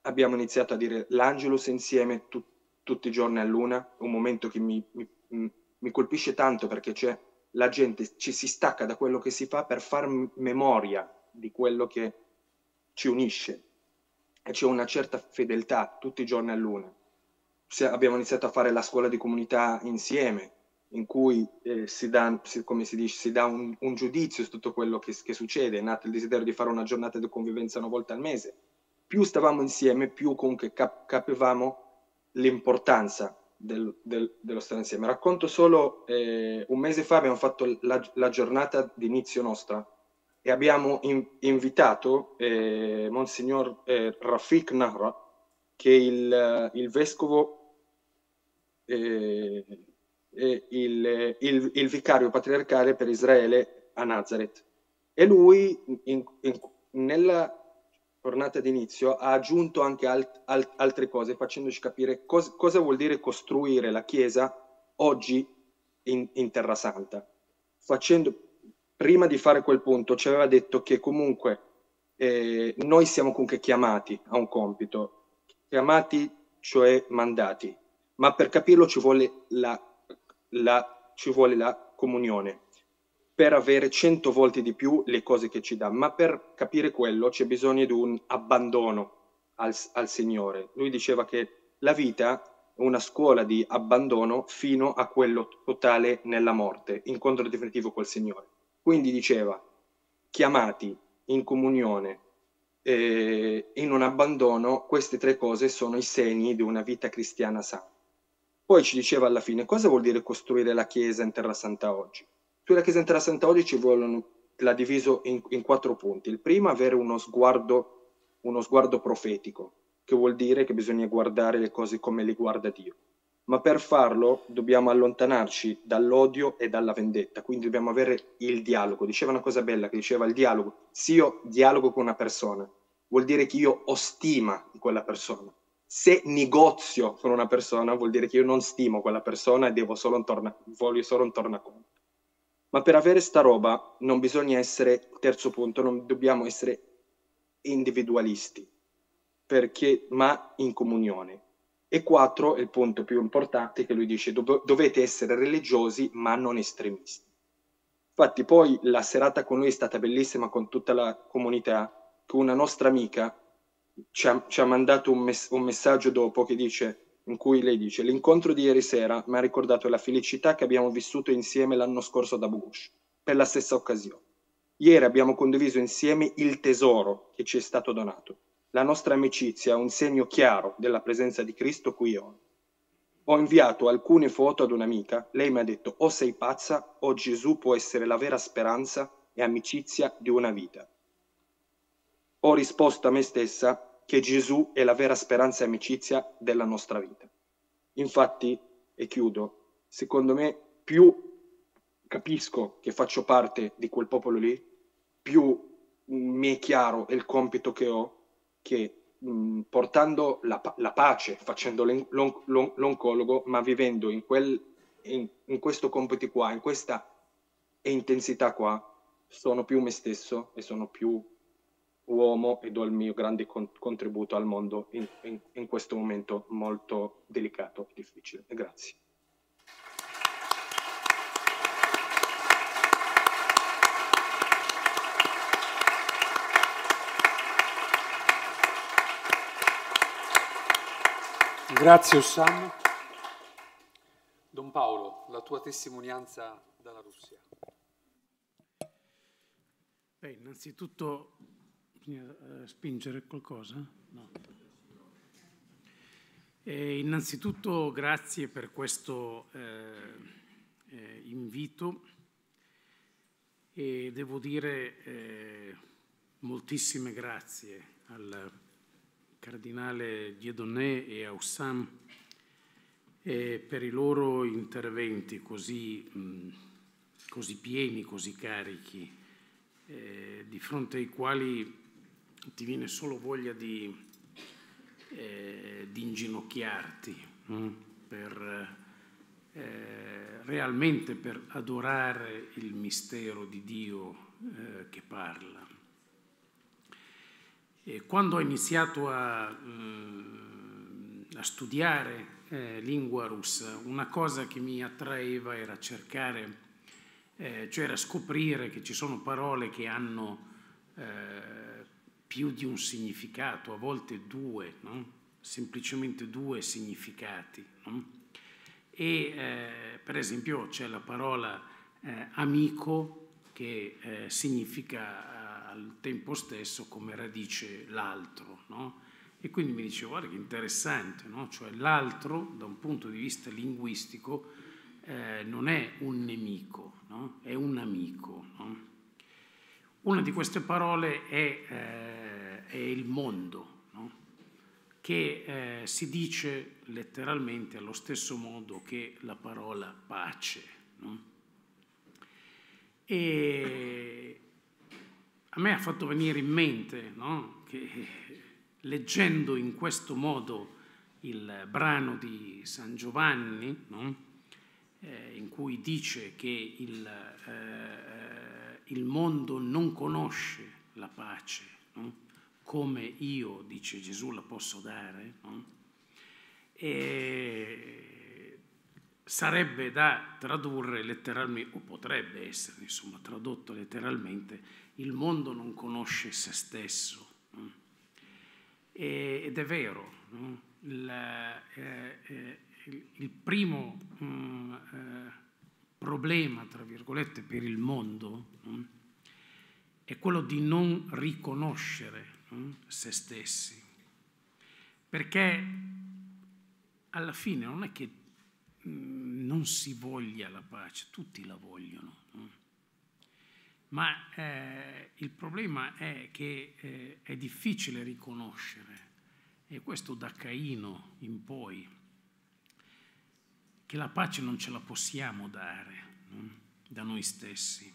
abbiamo iniziato a dire l'Angelus insieme tu, tutti i giorni a luna, un momento che mi, mi, mi colpisce tanto perché c'è la gente ci si stacca da quello che si fa per far memoria di quello che ci unisce e c'è una certa fedeltà tutti i giorni a luna. abbiamo iniziato a fare la scuola di comunità insieme, in cui eh, si dà, si, come si dice, si dà un, un, giudizio su tutto quello che, che succede. È nato il desiderio di fare una giornata di convivenza una volta al mese più stavamo insieme, più comunque cap- capivamo l'importanza del, del, dello stare insieme. Racconto solo, eh, un mese fa abbiamo fatto la, la giornata di inizio nostra e abbiamo in, invitato eh, Monsignor eh, Rafik Nahra, che è il, il vescovo e eh, il, il, il, vicario patriarcale per Israele a Nazareth. E lui, in, in, nella tornata d'inizio, ha aggiunto anche alt, alt, altre cose facendoci capire cos, cosa vuol dire costruire la Chiesa oggi in, in Terra Santa. Facendo, prima di fare quel punto ci aveva detto che comunque eh, noi siamo comunque chiamati a un compito, chiamati cioè mandati, ma per capirlo ci vuole la, la, ci vuole la comunione per avere cento volte di più le cose che ci dà, ma per capire quello c'è bisogno di un abbandono al, al Signore. Lui diceva che la vita è una scuola di abbandono fino a quello totale nella morte, incontro definitivo col Signore. Quindi diceva, chiamati in comunione, eh, in un abbandono, queste tre cose sono i segni di una vita cristiana sana. Poi ci diceva alla fine, cosa vuol dire costruire la Chiesa in Terra Santa oggi? Sulla Chiesa in Terra Santa oggi ci vogliono, l'ha diviso in, in, quattro punti. Il primo, avere uno sguardo, uno sguardo profetico, che vuol dire che bisogna guardare le cose come le guarda Dio. Ma per farlo dobbiamo allontanarci dall'odio e dalla vendetta, quindi dobbiamo avere il dialogo. Diceva una cosa bella che diceva il dialogo. Se io dialogo con una persona, vuol dire che io ho stima di quella persona. Se negozio con una persona, vuol dire che io non stimo quella persona e devo solo un torna, voglio solo un tornaconto. Ma per avere sta roba non bisogna essere, terzo punto, non dobbiamo essere individualisti, perché, ma in comunione. E quattro, il punto più importante che lui dice, dov- dovete essere religiosi ma non estremisti. Infatti poi la serata con lui è stata bellissima con tutta la comunità, che una nostra amica ci ha, ci ha mandato un, mess- un messaggio dopo che dice in cui lei dice l'incontro di ieri sera mi ha ricordato la felicità che abbiamo vissuto insieme l'anno scorso da Bush, per la stessa occasione. Ieri abbiamo condiviso insieme il tesoro che ci è stato donato. La nostra amicizia è un segno chiaro della presenza di Cristo qui ho. Ho inviato alcune foto ad un'amica, lei mi ha detto o sei pazza o Gesù può essere la vera speranza e amicizia di una vita. Ho risposto a me stessa che Gesù è la vera speranza e amicizia della nostra vita. Infatti, e chiudo, secondo me più capisco che faccio parte di quel popolo lì, più mi è chiaro il compito che ho, che mh, portando la, la, pace, facendo l'on, l'on, l'oncologo, ma vivendo in, quel, in, in questo compito qua, in questa intensità qua, sono più me stesso e sono più uomo e do il mio grande con- contributo al mondo in, in, in questo momento molto delicato e difficile. Grazie. Grazie Ossam. Don Paolo, la tua testimonianza dalla Russia. Beh, innanzitutto Bisogna eh, spingere qualcosa? No. E innanzitutto grazie per questo eh, eh, invito e devo dire eh, moltissime grazie al cardinale Dieudonné e a Oussam per i loro interventi così, mh, così pieni, così carichi, eh, di fronte ai quali ti viene solo voglia di, eh, di inginocchiarti mm, per, eh, realmente per adorare il mistero di Dio eh, che parla. E quando ho iniziato a, mm, a studiare eh, lingua russa, una cosa che mi attraeva era cercare, eh, cioè era scoprire che ci sono parole che hanno eh, più di un significato, a volte due, no? semplicemente due significati. No? E eh, per esempio c'è la parola eh, amico che eh, significa eh, al tempo stesso come radice l'altro. No? E quindi mi dicevo, guarda che interessante, cioè l'altro da un punto di vista linguistico eh, non è un nemico, è un amico. Una di queste parole è eh, è il mondo, no? che eh, si dice letteralmente allo stesso modo che la parola pace. No? E a me ha fatto venire in mente no? che leggendo in questo modo il brano di San Giovanni, eh, in cui dice che il, eh, il, mondo non conosce la pace, no? come io, dice Gesù, la posso dare, e sarebbe da tradurre letteralmente, o potrebbe essere insomma tradotto letteralmente, il mondo non conosce se stesso. No? ed è vero, no? il, eh, eh, il, primo mm, eh, problema, tra virgolette, per il mondo no? è quello di non riconoscere se stessi. Perché alla fine non è che mm, non si voglia la pace, tutti la vogliono. Ma eh, il problema è che eh, è difficile riconoscere, e questo da Caino in poi, che la pace non ce la possiamo dare no? da noi stessi.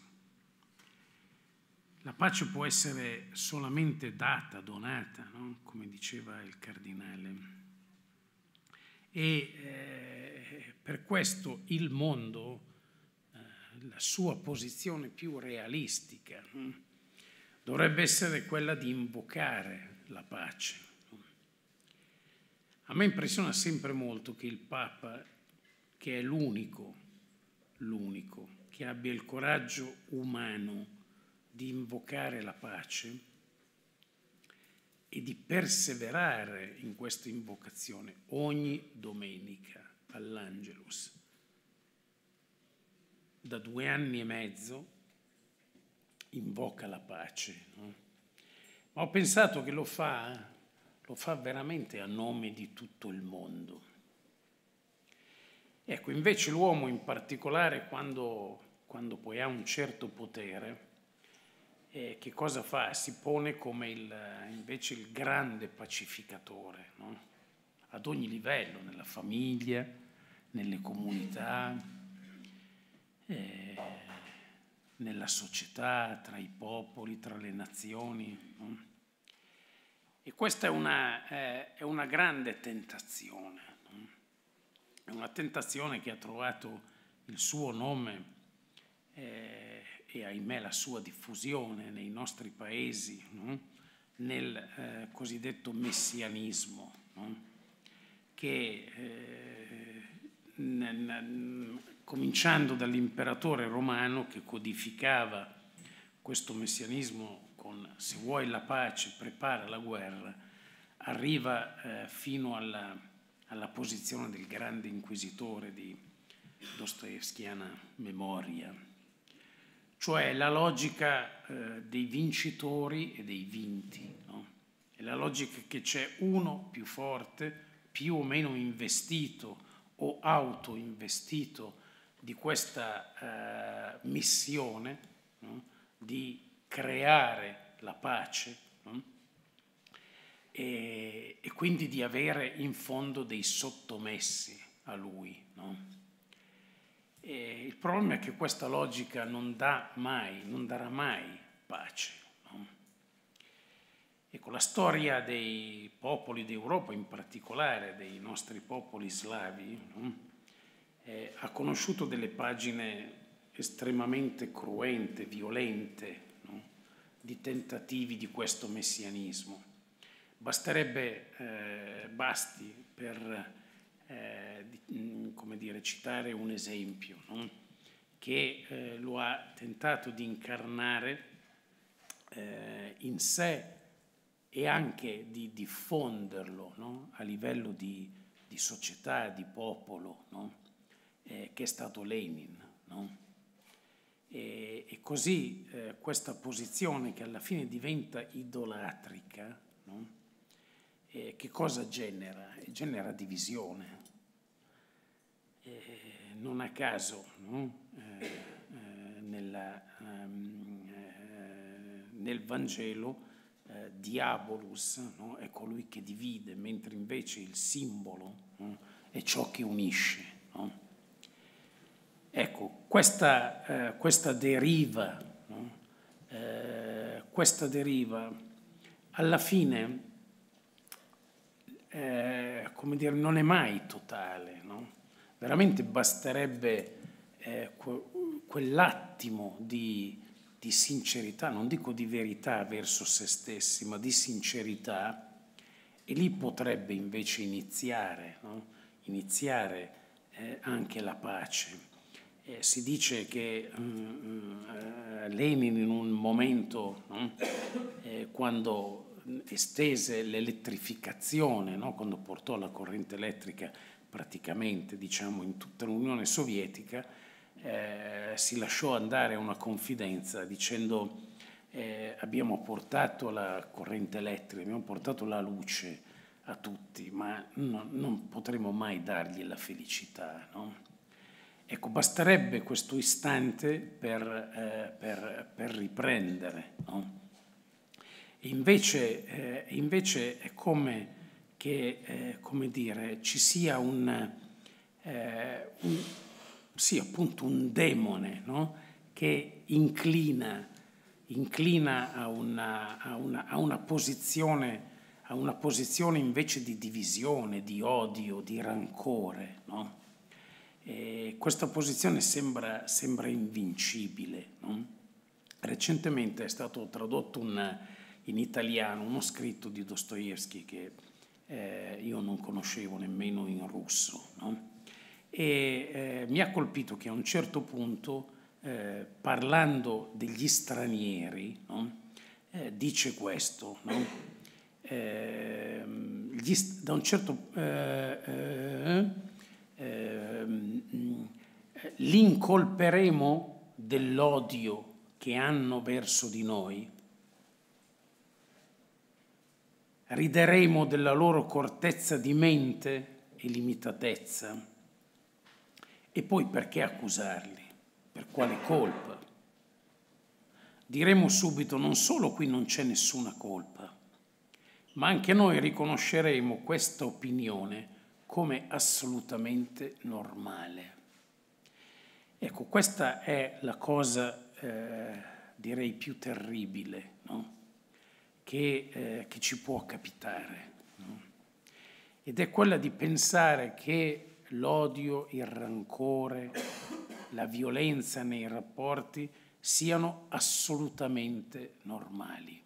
La pace può essere solamente data, donata, no? come diceva il cardinale. E eh, per questo il mondo la sua posizione più realistica hm, dovrebbe essere quella di invocare la pace. A me impressiona sempre molto che il Papa, che è l'unico, l'unico, che abbia il coraggio umano di invocare la pace e di perseverare in questa invocazione ogni domenica all'Angelus da due anni e mezzo invoca la pace. No? Ma ho pensato che lo fa, lo fa veramente a nome di tutto il mondo. Ecco, invece l'uomo in particolare quando, quando poi ha un certo potere, eh, che cosa fa? Si pone come il, invece il grande pacificatore, no? ad ogni livello, nella famiglia, nelle comunità, eh, nella società, tra i popoli, tra le nazioni. No? E questa è una, eh, è una grande tentazione? È una tentazione che ha trovato il suo nome eh, e ahimè la sua diffusione nei nostri paesi no? nel eh, cosiddetto messianismo, che eh, cominciando dall'imperatore romano che codificava questo messianismo con se vuoi la pace, prepara la guerra, arriva eh, fino alla, alla, posizione del grande inquisitore di Dostoevskiana memoria, cioè la logica eh, dei vincitori e dei vinti, no? è la logica che c'è uno più forte, più o meno investito o autoinvestito di questa eh, missione no? di creare la pace no? E, e, quindi di avere in fondo dei sottomessi a lui. No? il problema è che questa logica non dà mai, non darà mai pace. Ecco, la storia dei popoli d'Europa, in particolare dei nostri popoli slavi, eh, ha conosciuto delle pagine estremamente cruente, violente, no? di tentativi di questo messianismo. Basterebbe, eh, basti per eh, di, mm, dire, citare un esempio no? che eh, lo ha tentato di incarnare eh, in sé e anche di diffonderlo no? a livello di, di società, di popolo. No? eh, che è stato Lenin. E, e, così eh, questa posizione che alla fine diventa idolatrica, no? Eh, che cosa genera? Genera divisione. non a caso no? Eh, eh, nella, um, nel Vangelo eh, Diabolus no? è colui che divide, mentre invece il simbolo no? è ciò che unisce. No? Ecco, questa, eh, questa deriva, eh, questa deriva, alla fine, eh, come dire, non è mai totale. No? Veramente basterebbe eh, quell'attimo di, di sincerità, non dico di verità verso se stessi, ma di sincerità, e lì potrebbe invece iniziare, no? iniziare eh, anche la pace. Eh, si dice che um, uh, Lenin in un momento, no? eh, quando estese l'elettrificazione, no? quando portò la corrente elettrica praticamente diciamo, in tutta l'Unione Sovietica, eh, si lasciò andare una confidenza dicendo eh, abbiamo portato la corrente elettrica, abbiamo portato la luce a tutti, ma no, non potremo mai dargli la felicità. No? Ecco, basterebbe questo istante per, eh, per, per riprendere. No? Invece, eh, invece, è come che eh, come dire, ci sia un, eh, un, sì, appunto un demone no? che inclina, inclina a, una, a, una, a, una posizione, a, una, posizione, invece di divisione, di odio, di rancore. No? questa posizione sembra, sembra invincibile. No? Recentemente è stato tradotto un, in italiano uno scritto di Dostoevsky che eh, io non conoscevo nemmeno in russo. No? E eh, mi ha colpito che a un certo punto, eh, parlando degli stranieri, no? Eh, dice questo. No? Ehm, gli, da un certo eh, eh, ehm, li incolperemo dell'odio che hanno verso di noi rideremo della loro cortezza di mente e limitatezza. E poi perché accusarli? Per quale colpa? Diremo subito non solo qui non c'è nessuna colpa, ma anche noi riconosceremo questa opinione come assolutamente normale. Ecco, questa è la cosa, eh, direi, più terribile, no? Che, eh, che ci può capitare. No? Ed è quella di pensare che l'odio, il rancore, la violenza nei rapporti siano assolutamente normali,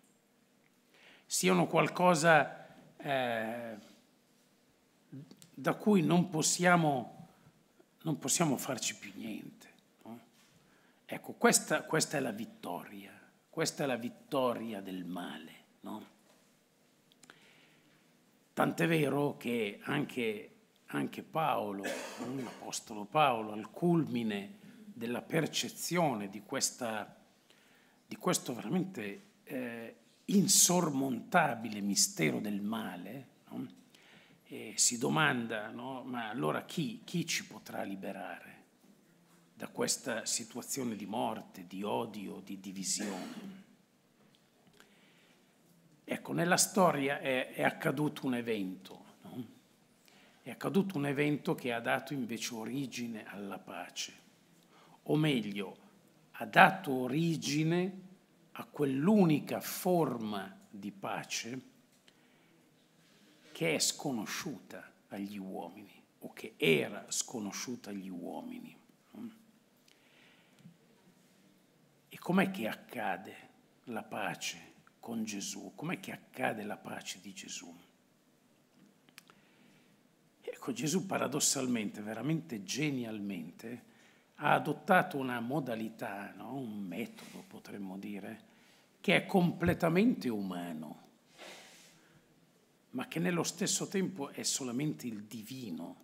siano qualcosa eh, da cui non possiamo, non possiamo farci più niente. No? Ecco, questa, questa è la vittoria, questa è la vittoria del male. No? Tant'è vero che anche, anche Paolo, l'Apostolo Paolo, al culmine della percezione di, questa, di questo veramente eh, insormontabile mistero del male, no? si domanda, no? ma allora chi, chi ci potrà liberare da questa situazione di morte, di odio, di divisione? Ecco, nella storia è, è accaduto un evento, no? è accaduto un evento che ha dato invece origine alla pace, o meglio, ha dato origine a quell'unica forma di pace che è sconosciuta agli uomini o che era sconosciuta agli uomini. E com'è che accade la pace con Gesù. Com'è che accade la pace di Gesù? Ecco, Gesù paradossalmente, veramente genialmente, ha adottato una modalità, no? un metodo potremmo dire, che è completamente umano, ma che nello stesso tempo è solamente il divino,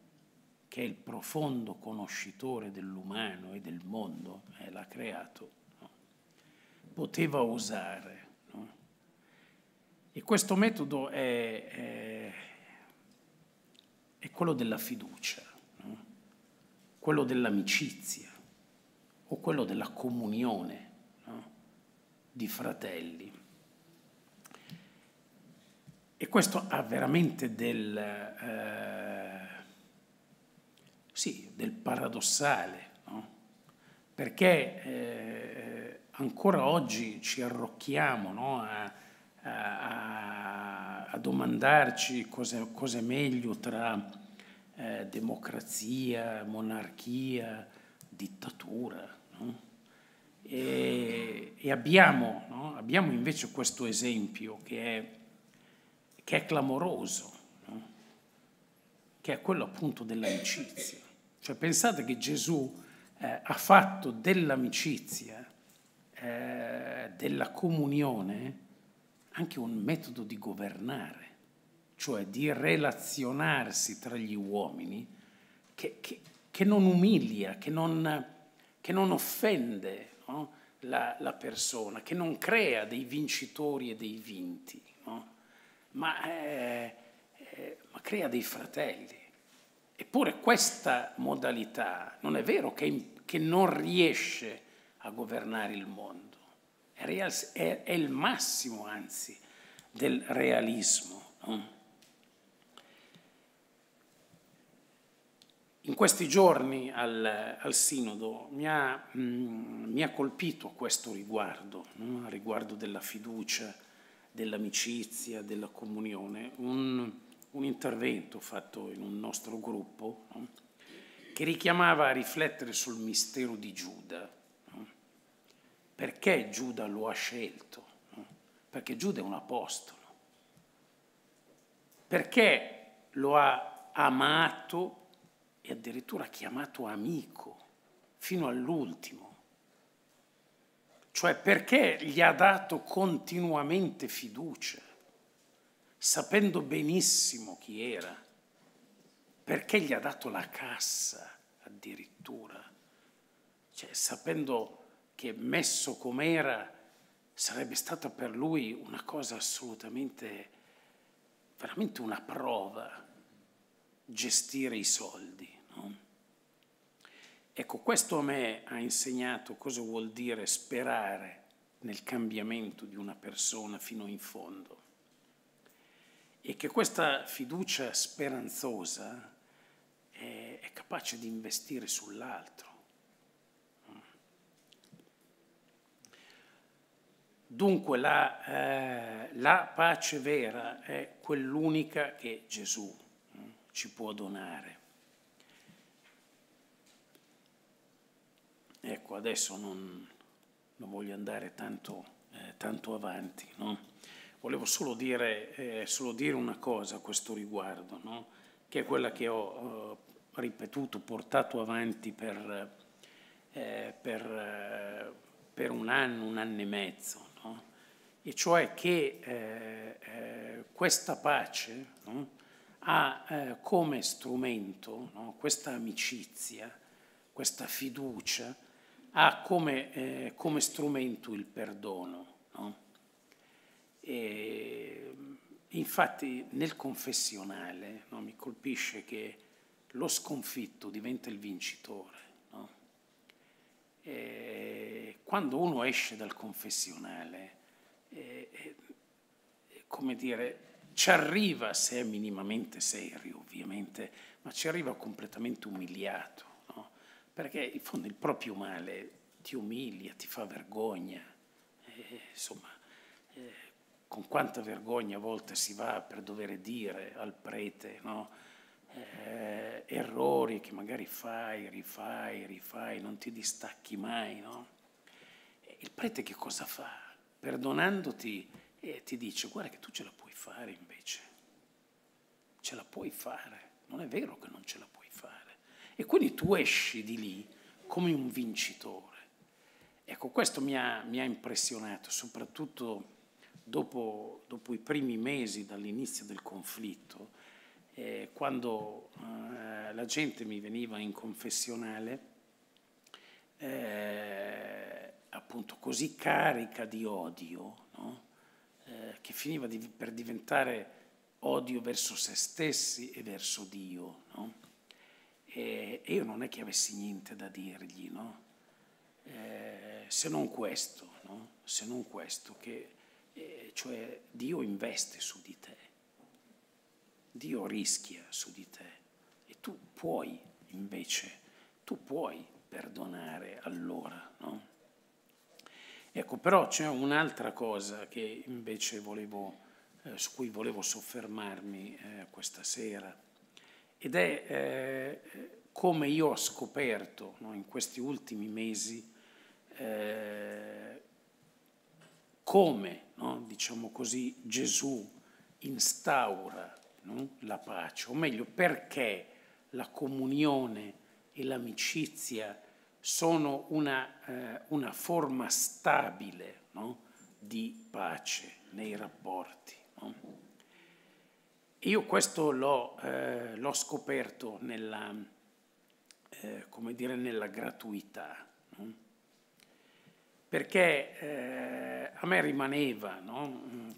che è il profondo conoscitore dell'umano e del mondo, eh, l'ha creato. No? Poteva usare e questo metodo è, è, è quello della fiducia, no? quello dell'amicizia o quello della comunione no? di fratelli. E questo ha veramente del, eh, sì, del paradossale, no? perché eh, ancora oggi ci arrocchiamo no? a, a, a, domandarci cosa, è meglio tra eh, democrazia, monarchia, dittatura. No? E, e abbiamo, no? abbiamo, invece questo esempio che è, che è clamoroso, che è quello appunto dell'amicizia. Cioè pensate che Gesù eh, ha fatto dell'amicizia, eh, della comunione, anche un metodo di governare, cioè di relazionarsi tra gli uomini che, che, che non umilia, che non, che non offende no? la, la, persona, che non crea dei vincitori e dei vinti, no? ma, eh, eh, ma crea dei fratelli. Eppure questa modalità non è vero che, che non riesce a governare il mondo, è, è il massimo anzi del realismo. No? In questi giorni al, al Sinodo mi ha, mh, mm, mi ha, colpito questo riguardo, no? riguardo della fiducia, dell'amicizia, della comunione, un, un intervento fatto in un nostro gruppo no? che richiamava a riflettere sul mistero di Giuda. Perché Giuda lo ha scelto? Perché Giuda è un apostolo. Perché lo ha amato e addirittura chiamato amico fino all'ultimo? Cioè perché gli ha dato continuamente fiducia? sapendo benissimo chi era, perché gli ha dato la cassa addirittura, cioè sapendo che messo com'era sarebbe stata per lui una cosa assolutamente, veramente una prova, gestire i soldi. No? Ecco, questo a me ha insegnato cosa vuol dire sperare nel cambiamento di una persona fino in fondo e che questa fiducia speranzosa è, è capace di investire sull'altro. Dunque la, eh, la, pace vera è quell'unica che Gesù mm, ci può donare. Ecco, adesso non, non voglio andare tanto, eh, tanto avanti, no? Volevo solo dire, eh, solo dire, una cosa a questo riguardo, no? che è quella che ho eh, ripetuto, portato avanti per, eh, per, eh, per, un anno, un anno e mezzo? E cioè che eh, eh, questa pace no? ha come strumento, questa amicizia, questa fiducia, ha come, come strumento il perdono. E, infatti nel confessionale no, mi colpisce che lo sconfitto diventa il vincitore. No? quando uno esce dal confessionale, eh, come dire, ci arriva, se è minimamente serio ovviamente, ma ci arriva completamente umiliato, no? perché in fondo il proprio male ti umilia, ti fa vergogna, eh, insomma, eh, con quanta vergogna a volte si va per dover dire al prete, no? eh, errori che magari fai, rifai, rifai, non ti distacchi mai. No? Il prete che cosa fa? Perdonandoti eh, ti dice guarda che tu ce la puoi fare invece, ce la puoi fare, non è vero che non ce la puoi fare. E quindi tu esci di lì come un vincitore. Ecco, questo mi ha, mi ha impressionato, soprattutto dopo, dopo i primi mesi dall'inizio del conflitto, eh, quando eh, la gente mi veniva in confessionale, eh, appunto così carica di odio, no? Eh, che finiva di, per diventare odio verso se stessi e verso Dio. No? E, e, io non è che avessi niente da dirgli, no? Eh, se non questo, se non questo, che eh, cioè Dio investe su di te, Dio rischia su di te e tu puoi invece, tu puoi perdonare allora, no? Ecco, però c'è un'altra cosa che invece volevo, eh, su cui volevo soffermarmi eh, questa sera, ed è eh, come io ho scoperto no, in questi ultimi mesi eh, come, no, diciamo così, Gesù instaura no, la pace, o meglio perché la comunione e l'amicizia sono una, eh, una forma stabile no? di pace nei rapporti. No? Io questo l'ho, eh, l'ho scoperto nella, eh, come dire, nella gratuità, no? perché eh, a me rimaneva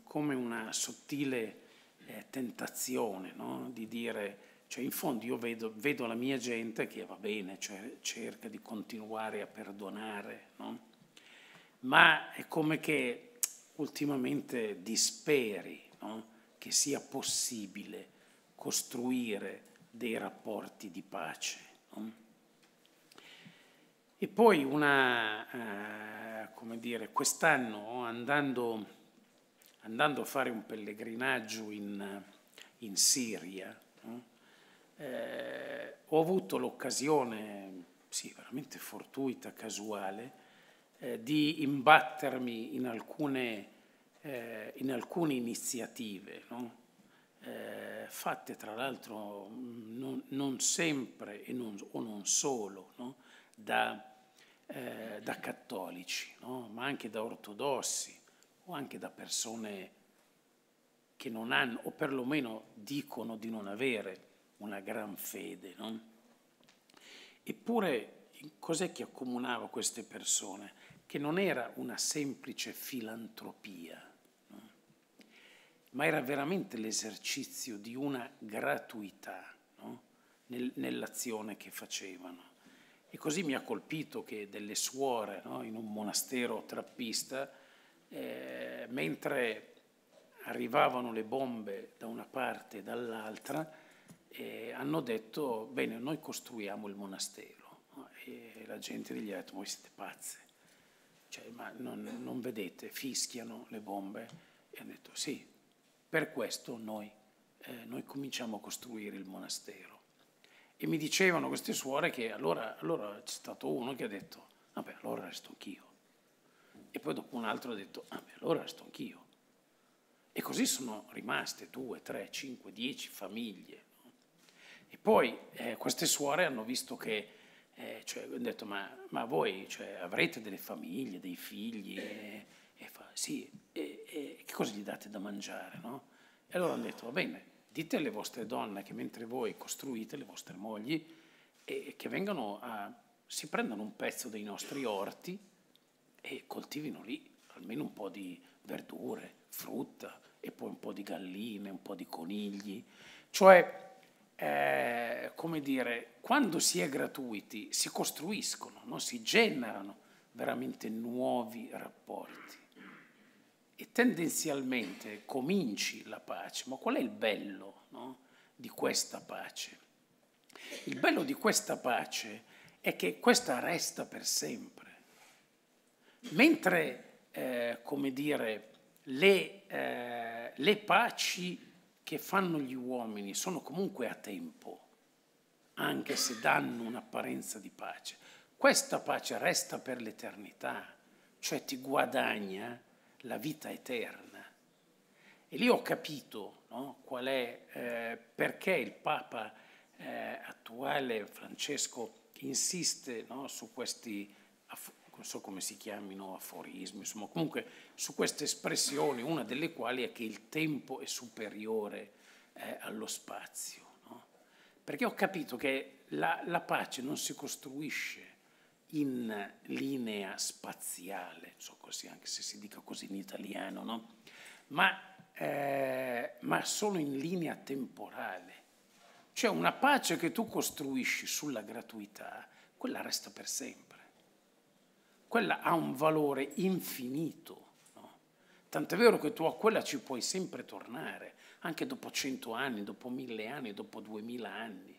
come una sottile eh, tentazione di dire cioè in fondo io vedo, vedo, la mia gente che va bene, cioè cerca di continuare a perdonare, no? ma è come che ultimamente disperi no? che sia possibile costruire dei rapporti di pace. No? E poi una, eh, come dire, quest'anno andando, andando, a fare un pellegrinaggio in, in Siria, no? Ho avuto l'occasione, sì, veramente fortuita, casuale, eh, di imbattermi in alcune, eh, in alcune iniziative, no? Eh, fatte tra l'altro non, non sempre non, o non solo no? da, eh, da, cattolici, no? ma anche da ortodossi o anche da persone che non hanno, o perlomeno dicono di non avere una gran fede. No? Eppure cos'è che accomunava queste persone? Che non era una semplice filantropia, no? ma era veramente l'esercizio di una gratuità no? Nel, nell'azione che facevano. E così mi ha colpito che delle suore in un monastero trappista, eh, mentre arrivavano le bombe da una parte e dall'altra, e hanno detto, bene, noi costruiamo il monastero. E la gente gli ha detto, voi siete pazze, cioè, ma non, non, vedete, fischiano le bombe. E hanno detto, sì, per questo noi, eh, noi cominciamo a costruire il monastero. E mi dicevano queste suore che allora, allora c'è stato uno che ha detto, vabbè, allora resto anch'io. E poi dopo un altro ha detto, vabbè, allora resto anch'io. E così sono rimaste due, tre, cinque, dieci famiglie e poi eh, queste suore hanno visto che, eh, cioè, hanno detto, ma, ma voi cioè, avrete delle famiglie, dei figli? E, e fa, sì, e, e, che cosa gli date da mangiare? No? E allora hanno detto, va bene, dite alle vostre donne che mentre voi costruite le vostre mogli, e che vengano a, si prendano un pezzo dei nostri orti e coltivino lì almeno un po' di verdure, frutta e poi un po' di galline, un po' di conigli. Cioè eh, come dire, quando si è gratuiti si costruiscono, no? si generano veramente nuovi rapporti e tendenzialmente cominci la pace, ma qual è il bello no? di questa pace? Il bello di questa pace è che questa resta per sempre, mentre, eh, come dire, le, eh, le paci che fanno gli uomini sono comunque a tempo, anche se danno un'apparenza di pace. Questa pace resta per l'eternità, cioè ti guadagna la vita eterna. E lì ho capito no, qual è, eh, perché il Papa eh, attuale Francesco insiste no, su questi non so come si chiamino, aforismi, insomma, comunque su queste espressioni, una delle quali è che il tempo è superiore eh, allo spazio. No? Perché ho capito che la, la, pace non si costruisce in linea spaziale, so così, anche se si dica così in italiano, no? ma, eh, ma solo in linea temporale. Cioè una pace che tu costruisci sulla gratuità, quella resta per sempre quella ha un valore infinito. No? Tant'è vero che tu a quella ci puoi sempre tornare, anche dopo cento anni, dopo mille anni, dopo duemila anni.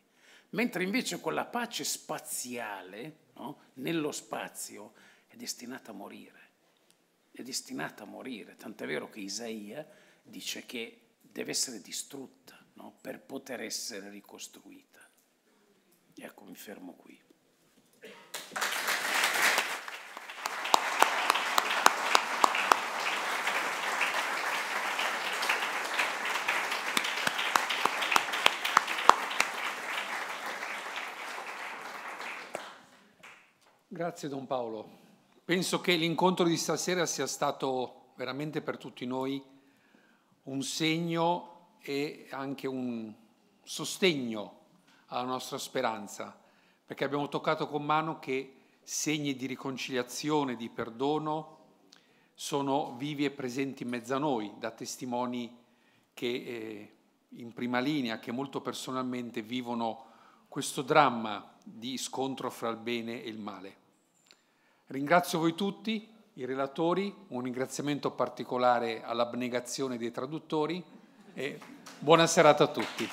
Mentre invece quella pace spaziale, no? nello spazio, è destinata a morire. è destinata a morire, tant'è vero che Isaia dice che deve essere distrutta no? per poter essere ricostruita. Ecco, mi fermo qui. Grazie Don Paolo. Penso che l'incontro di stasera sia stato veramente per tutti noi un segno e anche un sostegno alla nostra speranza, perché abbiamo toccato con mano che segni di riconciliazione, di perdono, sono vivi e presenti in mezzo a noi, da testimoni che eh, in prima linea, che molto personalmente vivono questo dramma di scontro fra il bene e il male. Ringrazio voi tutti, i relatori, un ringraziamento particolare all'abnegazione dei traduttori e buona serata a tutti.